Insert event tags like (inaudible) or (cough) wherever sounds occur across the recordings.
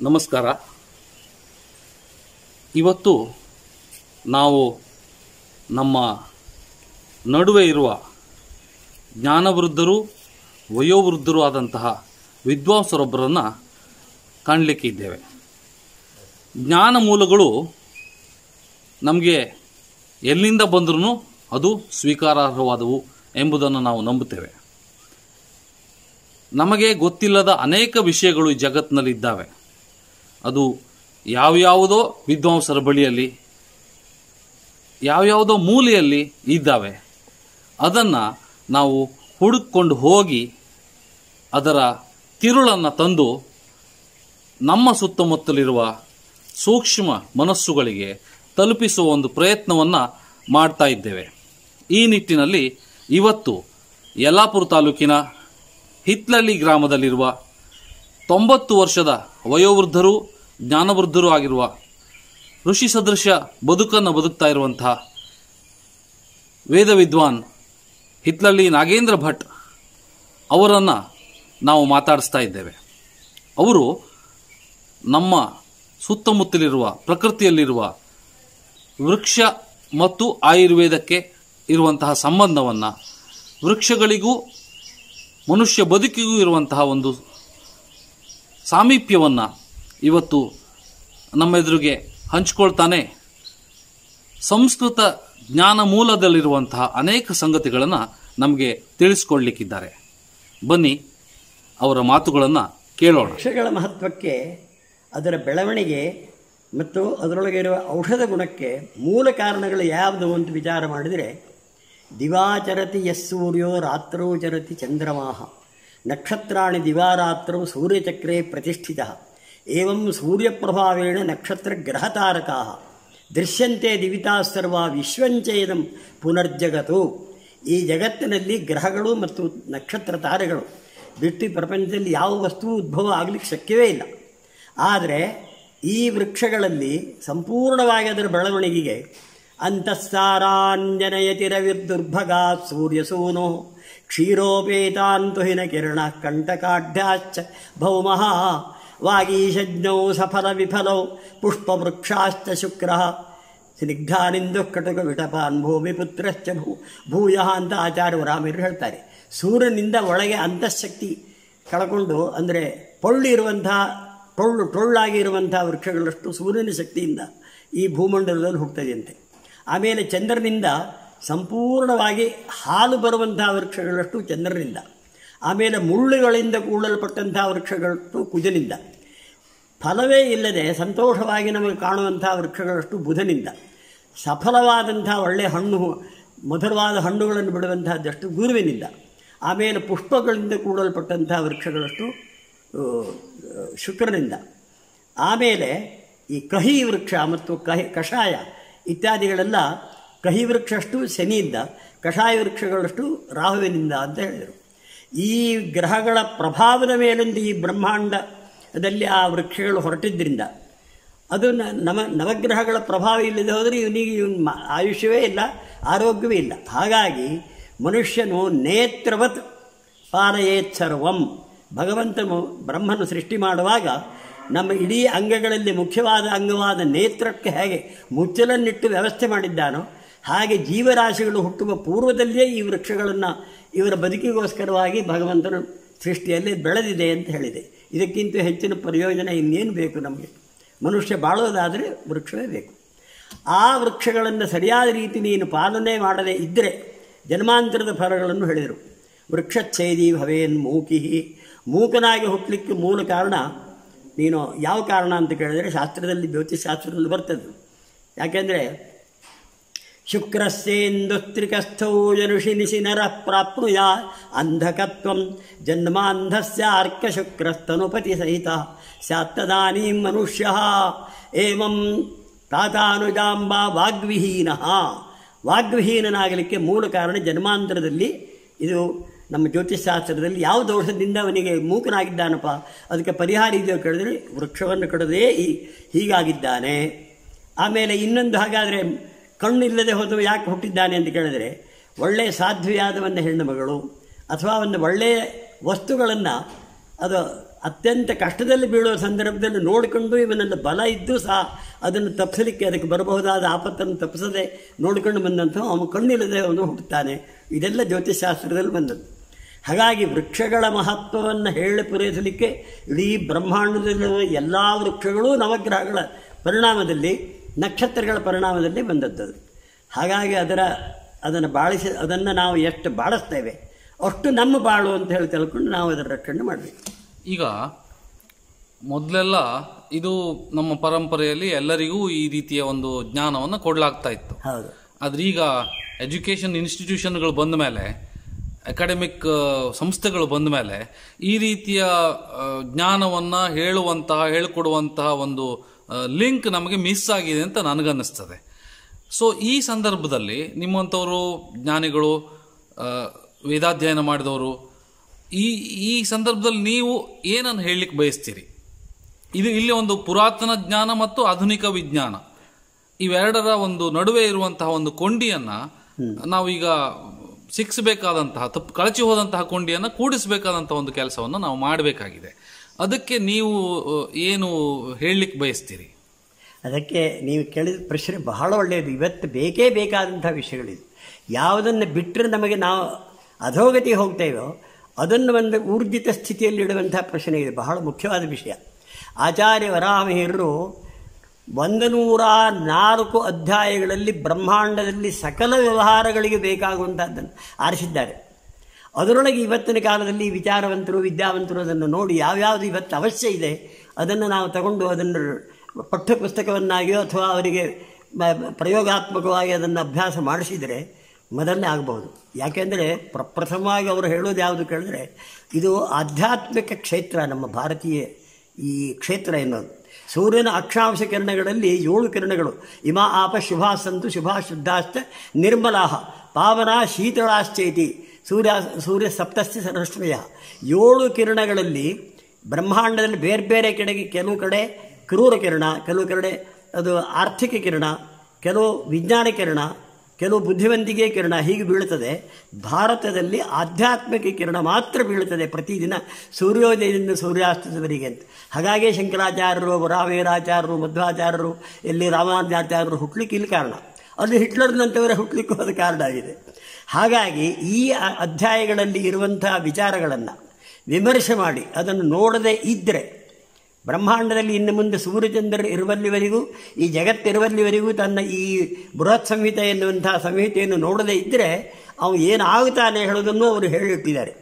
ನಮಸ್ಕಾರ. ಇವತ್ತು ನಾವು ನಮ್ಮ ನಡುವೆ ಇರುವ ಜ್ಞಾನವೃದ್ಧರು, ವಯೋವೃದ್ಧರು ಆದಂತಹ ವಿದ್ವಾಂಸರೊಬ್ಬರನ್ನು ಕಾಣಲಿಕ್ಕೆ ಇದ್ದೇವೆ. ಜ್ಞಾನ ಮೂಲಗಳು ನಮಗೆ ಎಲ್ಲಿಂದ ಬಂದರೂ ಅದು ಸ್ವೀಕಾರಾರ್ಹವಾದವು ಎಂಬುದನ್ನು ನಾವು ನಂಬುತ್ತೇವೆ. ನಮಗೆ ಗೊತ್ತಿಲ್ಲದ ಅನೇಕ ವಿಷಯಗಳು ಜಗತ್ತಿನಲ್ಲಿದ್ದಾವೆ. ಅದು ಯಾವ್ಯಾವುದೋ ವಿದ್ವಾಂಸರ ಬಳಿಯಲ್ಲಿ ಯಾವ್ಯಾವುದೋ ಮೂಲೆಯಲ್ಲಿ ಇದ್ದಾವೆ. ಅದನ್ನು ನಾವು ಹುಡುಕೊಂಡು ಹೋಗಿ ಅದರ ತಿರುಳನ್ನು ತಂದು ನಮ್ಮ ಸುತ್ತಮುತ್ತಲಿರುವ ಸೂಕ್ಷ್ಮ ಮನಸ್ಸುಗಳಿಗೆ ತಲುಪಿಸುವ ಒಂದು ಪ್ರಯತ್ನವನ್ನು ಮಾಡ್ತಾ ಇದ್ದೇವೆ. ಈ ನಿಟ್ಟಿನಲ್ಲಿ ಇವತ್ತು ಯಲ್ಲಾಪುರ ತಾಲೂಕಿನ ಹಿತ್ಲಳ್ಳಿ ಗ್ರಾಮದಲ್ಲಿರುವ ತೊಂಬತ್ತು ವರ್ಷದ ವಯೋವೃದ್ಧರು, ಜ್ಞಾನವೃದ್ಧರು ಆಗಿರುವ ಋಷಿ ಸದೃಶ ಬದುಕನ್ನು ಬದುಕ್ತಾ ಇರುವಂತಹ ವೇದ ವಿದ್ವಾನ್ ಹಿತ್ಲಳ್ಳಿ ನಾಗೇಂದ್ರ ಭಟ್ ಅವರನ್ನು ನಾವು ಮಾತಾಡಿಸ್ತಾ ಇದ್ದೇವೆ. ಅವರು ನಮ್ಮ ಸುತ್ತಮುತ್ತಲಿರುವ ಪ್ರಕೃತಿಯಲ್ಲಿರುವ ವೃಕ್ಷ ಮತ್ತು ಆಯುರ್ವೇದಕ್ಕೆ ಇರುವಂತಹ ಸಂಬಂಧವನ್ನು ವೃಕ್ಷಗಳಿಗೂ ಮನುಷ್ಯ ಬದುಕಿಗೂ ಇರುವಂತಹ ಒಂದು ಸಾಮೀಪ್ಯವನ್ನು ಇವತ್ತು ನಮ್ಮ ಎದುರಿಗೆ ಹಂಚಿಕೊಳ್ತಾನೆ ಸಂಸ್ಕೃತ ಜ್ಞಾನ ಮೂಲದಲ್ಲಿರುವಂತಹ ಅನೇಕ ಸಂಗತಿಗಳನ್ನು ನಮಗೆ ತಿಳಿಸ್ಕೊಳ್ಲಿಕ್ಕಿದ್ದಾರೆ ಬನ್ನಿ ಅವರ ಮಾತುಗಳನ್ನು ಕೇಳೋಣ. ಪಕ್ಷಗಳ ಮಹತ್ವಕ್ಕೆ, ಅದರ ಬೆಳವಣಿಗೆ ಮತ್ತು ಅದರೊಳಗೆ ಇರುವ ಔಷಧ ಗುಣಕ್ಕೆ ಮೂಲ ಕಾರಣಗಳು ಯಾವುದು ಅಂತ ವಿಚಾರ ಮಾಡಿದರೆ, ದಿವಾಚರತಿ ಯಸ್ಸೂರ್ಯೋ ರಾತ್ರೋಚರತಿ ಚಂದ್ರಮಾಹ. ನಕ್ಷತ್ರಾಣಿ ದಿವಾರಾತ್ರೌ ಸೂರ್ಯಚಕ್ರೆ ಪ್ರತಿಷ್ಠಿತ. ಏವಂ ಸೂರ್ಯಪ್ರಭಾವೇಣ ನಕ್ಷತ್ರಗ್ರಹತಾರಕಾ ದೃಶ್ಯಂತೆ ದಿವಿತಾ ಸರ್ವ ವಿಶ್ವಂಚೇದಂ ಪುನರ್ಜಗತು. ಈ ಜಗತ್ತಿನಲ್ಲಿ ಗ್ರಹಗಳು ಮತ್ತು ನಕ್ಷತ್ರ ತಾರೆಗಳು. ಬಿಟ್ಟು ಪ್ರಪಂಚದಲ್ಲಿ ಯಾವ ವಸ್ತು ಉದ್ಭವ ಆಗಲಿಕ್ಕೆ ಶಕ್ಯವೇ ಇಲ್ಲ. ಆದರೆ ಈ ವೃಕ್ಷಗಳಲ್ಲಿ ಸಂಪೂರ್ಣವಾಗಿ ಅದರ ಬೆಳವಣಿಗೆಗೆ ಅಂತಸ್ಸಾರಾಂಜನಯತಿರವಿರ್ದುರ್ಭಗಾ ಸೂರ್ಯಸೂನೋ. ಕ್ಷೀರೋಪೇತಾಂತು ಹಿನ ಕಿರಣ ಕಂಟಕಾಢ್ಯಾಶ್ಚ ಭೌಮಃ ವಾಗೀಷಜ್ಞೌ ಸಫಲ ವಿಫಲೌ ಪುಷ್ಪವೃಕ್ಷಾಶ್ಚ ಶುಕ್ರ ಸ್ನಿಗ್ಧಾನಿಂದು ಕಟುಕ ವಿಟಪಾನ್ ಭೂಮಿ ಪುತ್ರಶ್ಚ ಭೂ ಭೂಯ ಅಂತ ಆಚಾರ್ಯ ರಾಮರು ಹೇಳ್ತಾರೆ. ಸೂರ್ಯನಿಂದ ಒಳಗೆ ಅಂತಃಶಕ್ತಿ ಕಳ್ಕೊಂಡು ಅಂದರೆ ಪೊಳ್ಳಿರುವಂತಹ ಟೊಳ್ಳು ಟೊಳ್ಳಾಗಿರುವಂಥ ವೃಕ್ಷಗಳಷ್ಟು ಸೂರ್ಯನ ಶಕ್ತಿಯಿಂದ ಈ ಭೂಮಂಡಲದಲ್ಲಿ ಹುಟ್ಟುತ್ತದೆಯಂತೆ ಆಮೇಲೆ ಚಂದ್ರನಿಂದ ಸಂಪೂರ್ಣವಾಗಿ ಹಾಲು ಬರುವಂತಹ ವೃಕ್ಷಗಳಷ್ಟು ಚಂದ್ರನಿಂದ ಆಮೇಲೆ ಮುಳ್ಳುಗಳಿಂದ ಕೂಡಲ್ಪಟ್ಟಂತಹ ವೃಕ್ಷಗಳಷ್ಟು ಕುಜನಿಂದ ಫಲವೇ ಇಲ್ಲದೆ ಸಂತೋಷವಾಗಿ ನಮಗೆ ಕಾಣುವಂಥ ವೃಕ್ಷಗಳಷ್ಟು ಬುಧನಿಂದ ಸಫಲವಾದಂಥ ಒಳ್ಳೆಯ ಹಣ್ಣು, ಮಧುರವಾದ ಹಣ್ಣುಗಳನ್ನು ಬಿಡುವಂತಹದ್ದಷ್ಟು ಗುರುವಿನಿಂದ ಆಮೇಲೆ ಪುಷ್ಪಗಳಿಂದ ಕೂಡಲ್ಪಟ್ಟಂಥ ವೃಕ್ಷಗಳಷ್ಟು ಶುಕ್ರನಿಂದ ಆಮೇಲೆ ಈ ಕಹಿ ವೃಕ್ಷ ಮತ್ತು ಕಹಿ, ಕಷಾಯ ಇತ್ಯಾದಿಗಳೆಲ್ಲ ಕಹಿ ವೃಕ್ಷಷ್ಟು ಶನಿಯಿಂದ, ಕಷಾಯ ವೃಕ್ಷಗಳಷ್ಟು ರಾಹುವಿನಿಂದ ಅಂತ ಹೇಳಿದರು. ಈ ಗ್ರಹಗಳ ಪ್ರಭಾವದ ಮೇಲಿಂದ ಈ ಬ್ರಹ್ಮಾಂಡದಲ್ಲಿ ಆ ವೃಕ್ಷಗಳು ಹೊರಟಿದ್ದರಿಂದ ಅದು ನಮ, ನವಗ್ರಹಗಳ ಪ್ರಭಾವ ಇಲ್ಲದೆ ಹೋದರೆ ಇವನಿಗೆ ಇವನ್ ಆಯುಷ್ಯವೇ ಇಲ್ಲ, ಆರೋಗ್ಯವೇ ಇಲ್ಲ. ಹಾಗಾಗಿ ಮನುಷ್ಯನು ನೇತ್ರವತ್ ಸರ್ವಂ ಭಗವಂತನು ಬ್ರಹ್ಮನು ಸೃಷ್ಟಿ ಮಾಡುವಾಗ ನಮ್ಮ ಇಡೀ ಅಂಗಗಳಲ್ಲಿ ಮುಖ್ಯವಾದ ಅಂಗವಾದ ನೇತ್ರಕ್ಕೆ ಹೇಗೆ ಮುಚ್ಚಲನ್ನಿಟ್ಟು ವ್ಯವಸ್ಥೆ ಮಾಡಿದ್ದಾನೋ ಹಾಗೆ ಜೀವರಾಶಿಗಳು ಹುಟ್ಟುವ ಪೂರ್ವದಲ್ಲಿಯೇ ಈ ವೃಕ್ಷಗಳನ್ನು ಇವರ ಬದುಕಿಗೋಸ್ಕರವಾಗಿ ಭಗವಂತನು ಸೃಷ್ಟಿಯಲ್ಲಿ ಬೆಳೆದಿದೆ ಅಂತ ಹೇಳಿದೆ. ಇದಕ್ಕಿಂತ ಹೆಚ್ಚಿನ ಪ್ರಯೋಜನ ಇನ್ನೇನು ಬೇಕು ನಮಗೆ? ಮನುಷ್ಯ ಬಾಳೋದಾದರೆ ವೃಕ್ಷವೇ ಬೇಕು. ಆ ವೃಕ್ಷಗಳನ್ನು ಸರಿಯಾದ ರೀತಿ ನೀನು ಪಾಲನೆ ಮಾಡದೇ ಇದ್ದರೆ ಜನ್ಮಾಂತರದ ಫಲಗಳನ್ನು ಹೇಳಿದರು. ವೃಕ್ಷಚ್ಛೇದಿ ಭವೇನ್ ಮೂಕಿಹಿ. ಮೂಕನಾಗಿ ಹುಟ್ಟಲಿಕ್ಕೆ ಮೂಲ ಕಾರಣ ನೀನು ಯಾವ ಕಾರಣ ಅಂತ ಕೇಳಿದರೆ ಶಾಸ್ತ್ರದಲ್ಲಿ ಜ್ಯೋತಿಷಾಸ್ತ್ರದಲ್ಲಿ ಬರ್ತದೆ. ಯಾಕೆಂದರೆ ನಿಶಿ ನರ ಪ್ರಾಪ್ನುಯ ಅಂಧಕತ್ವಂ. ಜನ್ಮಾಂಧಸ್ಯಾರ್ಕಶುಕ್ರಸ್ತನುಪತಿ ಸಹಿತ. ಸ್ಯಾತ್ತದಾನೀ ಮನುಷ್ಯ. ಏವಂ ತಾತಾನುಜಾಂಬ ವಾಗ್ವಿಹೀನ. ವಾಗ್ವಿಹೀನನಾಗಲಿಕ್ಕೆ ಮೂಲ ಕಾರಣ ಜನ್ಮಾಂತರದಲ್ಲಿ. ಇದು ನಮ್ಮ ಜ್ಯೋತಿಷಾಸ್ತ್ರದಲ್ಲಿ ಯಾವ ದೋಷದಿಂದ ಅವನಿಗೆ ಮೂಕನಾಗಿದ್ದಾನಪ್ಪ? ಅದಕ್ಕೆ ಪರಿಹಾರ ಇದೆಯೋ ಕೇಳಿದ್ರೆ ವೃಕ್ಷವನ್ನು ಕಡದೇ ಹೀಗಾಗಿದ್ದಾನೆ. ಆಮೇಲೆ ಇನ್ನೊಂದು ಹಾಗಾದರೆ ಕಣ್ಣಿಲ್ಲದೆ ಹೋದವ ಯಾಕೆ ಹುಟ್ಟಿದ್ದಾನೆ ಅಂತ ಕೇಳಿದರೆ ಒಳ್ಳೆಯ ಸಾಧ್ವಿಯಾದ ಒಂದು ಹೆಣ್ಣು ಮಗಳು, ಅಥವಾ ಒಂದು ಒಳ್ಳೆಯ ವಸ್ತುಗಳನ್ನು ಅದು ಅತ್ಯಂತ ಕಷ್ಟದಲ್ಲಿ ಬೀಳುವ ಸಂದರ್ಭದಲ್ಲಿ ನೋಡಿಕೊಂಡು ಇವನನ್ನು ಬಲ ಇದ್ದು ಸಹ ಅದನ್ನು ತಪ್ಪಿಸಲಿಕ್ಕೆ ಅದಕ್ಕೆ ಬರಬಹುದಾದ ಆಪತ್ತನ್ನು ತಪ್ಪಿಸದೆ ನೋಡಿಕೊಂಡು ಬಂದಂಥ ಅವನು ಕಣ್ಣಿಲ್ಲದೆ ಅವನು ಹುಟ್ಟುತ್ತಾನೆ. ಇದೆಲ್ಲ ಜ್ಯೋತಿಷಾಸ್ತ್ರದಲ್ಲಿ ಬಂದದ್ದು. ಹಾಗಾಗಿ ವೃಕ್ಷಗಳ ಮಹತ್ವವನ್ನು ಹೇಳಿ ಪೂರೈಸಲಿಕ್ಕೆ ಇಡೀ ಬ್ರಹ್ಮಾಂಡದಲ್ಲಿರುವ ಎಲ್ಲ ವೃಕ್ಷಗಳೂ ನವಗ್ರಹಗಳ ಪರಿಣಾಮದಲ್ಲಿ ನಕ್ಷತ್ರಗಳ ಪರಿಣಾಮದಲ್ಲಿ ಬಂದದ್ದು ಹಾಗಾಗಿ ಅದರ ಅದನ್ನು ಬಾಳಿಸಿ ಅದನ್ನು ನಾವು ಎಷ್ಟು ಬಾಳಿಸ್ತೇವೆ ಅಷ್ಟು ನಮ್ಮ ಬಾಳು ಅಂತ ಹೇಳಿ ತಿಳ್ಕೊಂಡು ನಾವು ಅದರ ರಕ್ಷಣೆ ಮಾಡಬೇಕು. ಈಗ ಮೊದಲೆಲ್ಲ ಇದು ನಮ್ಮ ಪರಂಪರೆಯಲ್ಲಿ ಎಲ್ಲರಿಗೂ ಈ ರೀತಿಯ ಒಂದು ಜ್ಞಾನವನ್ನು ಕೊಡಲಾಗ್ತಾ ಇತ್ತು. ಹೌದು. ಆದ್ರೆ ಈಗ ಎಜುಕೇಷನ್ ಇನ್ಸ್ಟಿಟ್ಯೂಷನ್ಗಳು ಬಂದ ಮೇಲೆ ಅಕಾಡೆಮಿಕ್ ಸಂಸ್ಥೆಗಳು ಬಂದ ಮೇಲೆ ಈ ರೀತಿಯ ಜ್ಞಾನವನ್ನು ಜ್ಞಾನವನ್ನ ಹೇಳುವಂತಹ ಹೇಳಿಕೊಡುವಂತಹ ಒಂದು ಲಿಂಕ್ ನಮಗೆ ಮಿಸ್ ಆಗಿದೆ ಅಂತ ನನಗನ್ನಿಸ್ತದೆ. ಸೊ ಈ ಸಂದರ್ಭದಲ್ಲಿ ನಿಮ್ಮಂಥವರು ಜ್ಞಾನಿಗಳು ವೇದಾಧ್ಯಯನ ಮಾಡಿದವರು, ಈ ಈ ಸಂದರ್ಭದಲ್ಲಿ ನೀವು ಏನನ್ನು ಹೇಳಲಿಕ್ಕೆ ಬಯಸ್ತೀರಿ? ಇದು ಇಲ್ಲಿ ಒಂದು ಪುರಾತನ ಜ್ಞಾನ ಮತ್ತು ಆಧುನಿಕ ವಿಜ್ಞಾನ. ಇವೆರಡರ ಒಂದು ನಡುವೆ ಇರುವಂತಹ ಒಂದು ಕೊಂಡಿಯನ್ನ ನಾವೀಗ ಸಿಕ್ಸಬೇಕಾದಂತಹ, ತಪ್ಪು, ಕಳಚಿ ಹೋದಂತಹ ಕೊಂಡಿಯನ್ನ ಕೂಡಿಸಬೇಕಾದಂತಹ ಒಂದು ಕೆಲಸವನ್ನು ನಾವು ಮಾಡಬೇಕಾಗಿದೆ. ಅದಕ್ಕೆ ನೀವು ಏನು ಹೇಳಲಿಕ್ಕೆ ಬಯಸ್ತೀರಿ? ಅದಕ್ಕೆ ನೀವು ಕೇಳಿದ ಪ್ರಶ್ನೆ ಬಹಳ ಒಳ್ಳೆಯದು. ಇವತ್ತು ಬೇಕೇ ಬೇಕಾದಂಥ ವಿಷಯಗಳಿದೆ. ಯಾವುದನ್ನು ಬಿಟ್ಟರೆ ನಮಗೆ ನಾವು ಅಧೋಗತಿ ಹೋಗ್ತೇವೋ, ಅದನ್ನು ಒಂದು ಊರ್ಜಿತ ಸ್ಥಿತಿಯಲ್ಲಿ ಇಡುವಂಥ ಪ್ರಶ್ನೆ ಇದೆ. ಬಹಳ ಮುಖ್ಯವಾದ ವಿಷಯ. ಆಚಾರ್ಯ ವರಾಮಹಿರರು ಒಂದು ನೂರ ನಾಲ್ಕು ಅಧ್ಯಾಯಗಳಲ್ಲಿ ಬ್ರಹ್ಮಾಂಡದಲ್ಲಿ ಸಕಲ ವ್ಯವಹಾರಗಳಿಗೆ ಬೇಕಾಗುವಂಥದ್ದನ್ನು ಆರಿಸಿದ್ದಾರೆ. ಅದರೊಳಗೆ ಇವತ್ತಿನ ಕಾಲದಲ್ಲಿ ವಿಚಾರವಂತರು, ವಿದ್ಯಾವಂತರು ಅದನ್ನು ನೋಡಿ ಯಾವ್ಯಾವುದು ಇವತ್ತು ಅವಶ್ಯ ಇದೆ, ಅದನ್ನು ನಾವು ತಗೊಂಡು ಅದನ್ನು ಪಠ್ಯಪುಸ್ತಕವನ್ನಾಗಿಯೋ ಅಥವಾ ಅವರಿಗೆ ಪ್ರಯೋಗಾತ್ಮಕವಾಗಿ ಅದನ್ನು ಅಭ್ಯಾಸ ಮಾಡಿಸಿದರೆ ಮೊದಲನೇ ಆಗಬಹುದು. ಯಾಕೆಂದರೆ ಪ್ರಪ್ರಥಮವಾಗಿ ಅವರು ಹೇಳೋದು ಯಾವುದು ಕೇಳಿದ್ರೆ, ಇದು ಆಧ್ಯಾತ್ಮಿಕ ಕ್ಷೇತ್ರ, ನಮ್ಮ ಭಾರತೀಯ ಈ ಕ್ಷೇತ್ರ ಎನ್ನುವುದು. ಸೂರ್ಯನ ಅಕ್ಷಾಂಶ ಕಿರಣಗಳಲ್ಲಿ ಏಳು ಕಿರಣಗಳು. ಇಮಾ, ಆಪ ಶುಭಾಸಂತು ಶುಭಾಶುದ್ಧಾಶ್ಚ ಶುಭಾ ಶುದ್ಧಾಶ್ಚ ನಿರ್ಮಲಾಹ, ಪಾವನ, ಶೀತಳಾಶ್ಚೈತಿ. ಸೂರ್ಯ ಸೂರ್ಯ ಸಪ್ತಸ್ತಿ ಸರಶ್ಮಯ ಏಳು ಕಿರಣಗಳಲ್ಲಿ ಬ್ರಹ್ಮಾಂಡದಲ್ಲಿ ಬೇರೆ ಬೇರೆ ಕಡೆಗೆ ಕೆಲವು ಕಡೆ ಕ್ರೂರ ಕಿರಣ, ಕೆಲವು ಕಡೆ ಅದು ಆರ್ಥಿಕ ಕಿರಣ, ಕೆಲವು ವಿಜ್ಞಾನ ಕಿರಣ, ಕೆಲವು ಬುದ್ಧಿವಂತಿಕೆ ಕಿರಣ ಹೀಗೆ ಬೀಳುತ್ತದೆ. ಭಾರತದಲ್ಲಿ ಆಧ್ಯಾತ್ಮಿಕ ಕಿರಣ ಮಾತ್ರ ಬೀಳುತ್ತದೆ ಪ್ರತಿದಿನ ಸೂರ್ಯೋದಯದಿಂದ ಸೂರ್ಯಾಸ್ತದವರಿಗೆ ಅಂತ. ಹಾಗಾಗಿ ಶಂಕರಾಚಾರ್ಯರು ರಾವೇರಾಚಾರ್ಯರು ಮಧ್ವಾಚಾರ್ಯರು, ಎಲ್ಲಿ ರಾಮಾನುಜಾಚಾರ್ಯರು ಹುಟ್ಟಲಿಕ್ಕೆ ಇಲ್ಲಿ ಕಾರಣ. ಅಲ್ಲಿ ಹಿಟ್ಲರ್ನಂತವರೇ ಹುಟ್ಟಲಿಕ್ಕೂ ಅದು ಕಾರಣ ಆಗಿದೆ. ಹಾಗಾಗಿ ಈ ಅಧ್ಯಾಯಗಳಲ್ಲಿ ಇರುವಂತಹ ವಿಚಾರಗಳನ್ನು ವಿಮರ್ಶೆ ಮಾಡಿ, ಅದನ್ನು ನೋಡದೇ ಇದ್ದರೆ ಬ್ರಹ್ಮಾಂಡದಲ್ಲಿ ಇನ್ನು ಮುಂದೆ ಸೂರ್ಯಚಂದ್ರರು ಇರುವಲ್ಲಿವರೆಗೂ, ಈ ಜಗತ್ತಿರುವಲ್ಲಿವರೆಗೂ ತನ್ನ ಈ ಬೃಹತ್ ಸಂಹಿತೆ ಎನ್ನುವಂತಹ ಸಂಹಿತೆಯನ್ನು ನೋಡದೇ ಇದ್ದರೆ ಅವನು ಏನಾಗುತ್ತಾನೆ ಹೇಳೋದನ್ನು ಅವರು ಹೇಳಿಟ್ಟಿದ್ದಾರೆ.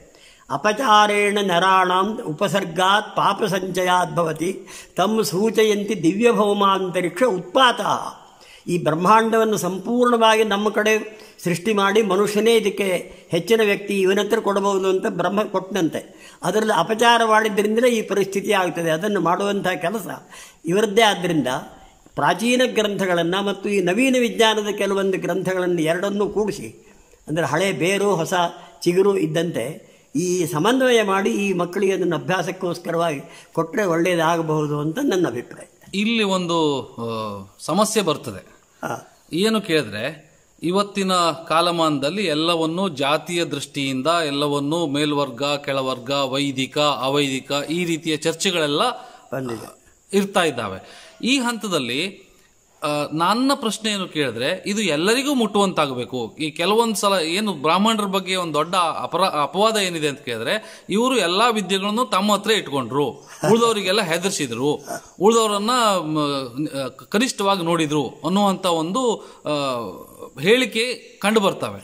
ಅಪಚಾರೇಣ ನರಾಣಾಂ ಉಪಸರ್ಗಾತ್ ಪಾಪ ಸಂಚಯಾತ್ ಭವತಿ, ತಮ್ಮ ಸೂಚಯಂತಿ ದಿವ್ಯಭೌಮಾಂತರಿಕ್ಷ ಉತ್ಪಾತ ಈ ಬ್ರಹ್ಮಾಂಡವನ್ನು ಸಂಪೂರ್ಣವಾಗಿ ನಮ್ಮ ಕಡೆ ಸೃಷ್ಟಿ ಮಾಡಿ ಮನುಷ್ಯನೇ ಇದಕ್ಕೆ ಹೆಚ್ಚಿನ ವ್ಯಕ್ತಿ ಇವನ ಹತ್ರ ಕೊಡಬಹುದು ಅಂತ ಬ್ರಹ್ಮ ಕೊಟ್ಟನಂತೆ. ಅದರಲ್ಲಿ ಅಪಚಾರ ಮಾಡಿದ್ದರಿಂದಲೇ ಈ ಪರಿಸ್ಥಿತಿ ಆಗ್ತದೆ. ಅದನ್ನು ಮಾಡುವಂಥ ಕೆಲಸ ಇವರದ್ದೇ ಆದ್ದರಿಂದ ಪ್ರಾಚೀನ ಗ್ರಂಥಗಳನ್ನು ಮತ್ತು ಈ ನವೀನ ವಿಜ್ಞಾನದ ಕೆಲವೊಂದು ಗ್ರಂಥಗಳನ್ನು ಎರಡನ್ನೂ ಕೂಡಿಸಿ, ಅಂದರೆ ಹಳೆ ಬೇರು, ಹೊಸ ಚಿಗುರು ಇದ್ದಂತೆ ಈ ಸಮನ್ವಯ ಮಾಡಿ ಈ ಮಕ್ಕಳಿಗೆ ಅದನ್ನು ಅಭ್ಯಾಸಕ್ಕೋಸ್ಕರವಾಗಿ ಕೊಟ್ಟರೆ ಒಳ್ಳೆಯದಾಗಬಹುದು ಅಂತ ನನ್ನ ಅಭಿಪ್ರಾಯ. ಇಲ್ಲಿ ಒಂದು ಸಮಸ್ಯೆ ಬರ್ತದೆ. ಏನು ಕೇಳಿದ್ರೆ ಇವತ್ತಿನ ಕಾಲಮಾನದಲ್ಲಿ ಎಲ್ಲವನ್ನು ಜಾತಿಯ ದೃಷ್ಟಿಯಿಂದ ಎಲ್ಲವನ್ನು ಮೇಲ್ವರ್ಗ ಕೆಳವರ್ಗ ವೈದಿಕ ಅವೈದಿಕ ಈ ರೀತಿಯ ಚರ್ಚೆಗಳೆಲ್ಲ ಇರ್ತಾ ಇದ್ದಾವೆ. ಈ ಹಂತದಲ್ಲಿ ನನ್ನ ಪ್ರಶ್ನೆ ಏನು ಕೇಳಿದ್ರೆ ಇದು ಎಲ್ಲರಿಗೂ ಮುಟ್ಟುವಂತಾಗಬೇಕು. ಈ ಕೆಲವೊಂದು ಸಲ ಏನು ಬ್ರಾಹ್ಮಣರ ಬಗ್ಗೆ ಒಂದು ದೊಡ್ಡ ಅಪರ, ಅಪವಾದ ಏನಿದೆ ಅಂತ ಕೇಳಿದ್ರೆ, ಇವರು ಎಲ್ಲಾ ವಿದ್ಯೆಗಳನ್ನು ತಮ್ಮ ಹತ್ರ ಇಟ್ಕೊಂಡ್ರು. ಉಳಿದವರಿಗೆಲ್ಲ ಹೆದರ್ಸಿದ್ರು. ಉಳಿದವರನ್ನ ಕನಿಷ್ಠವಾಗಿ ನೋಡಿದ್ರು ಅನ್ನುವಂತ ಒಂದು ಹೇಳಿಕೆ ಕಂಡು ಬರ್ತವೆ.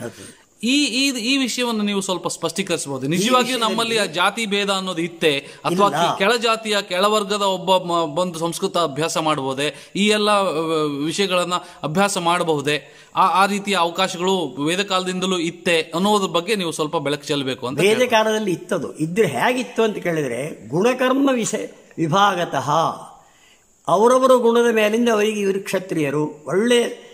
ಈ ಈ ಈ ವಿಷಯವನ್ನು ನೀವು ಸ್ವಲ್ಪ ಸ್ಪಷ್ಟೀಕರಿಸಬಹುದು. ನಿಜವಾಗಿಯೂ ನಮ್ಮಲ್ಲಿ ಆ ಜಾತಿ ಭೇದ ಅನ್ನೋದು ಇತ್ತೆ. ಅಥವಾ ಕೆಳ ಜಾತಿಯ ಕೆಳವರ್ಗದ ಒಬ್ಬ ಬಂದು ಸಂಸ್ಕೃತ ಅಭ್ಯಾಸ ಮಾಡಬಹುದೇ ಈ ಎಲ್ಲ ವಿಷಯಗಳನ್ನ ಅಭ್ಯಾಸ ಮಾಡಬಹುದೇ? ಆ ಆ ರೀತಿಯ ಅವಕಾಶಗಳು ವೇದ ಕಾಲದಿಂದಲೂ ಇತ್ತೆ ಅನ್ನೋದ್ರ ಬಗ್ಗೆ ನೀವು ಸ್ವಲ್ಪ ಬೆಳಕು ಚೆಲ್ಲಬೇಕು ಅಂತ ವೇದ ಕಾಲದಲ್ಲಿ ಇತ್ತದು. ಇದ್ರೆ ಹೇಗಿತ್ತು ಅಂತ ಕೇಳಿದ್ರೆ ಗುಣಕರ್ಮ ವಿಷಯ ವಿಭಾಗತಃ ಅವರವರ ಗುಣದ ಮೇಲಿಂದ ಅವರಿಗೆ ಇವರು ಕ್ಷತ್ರಿಯರು. ಒಳ್ಳೆ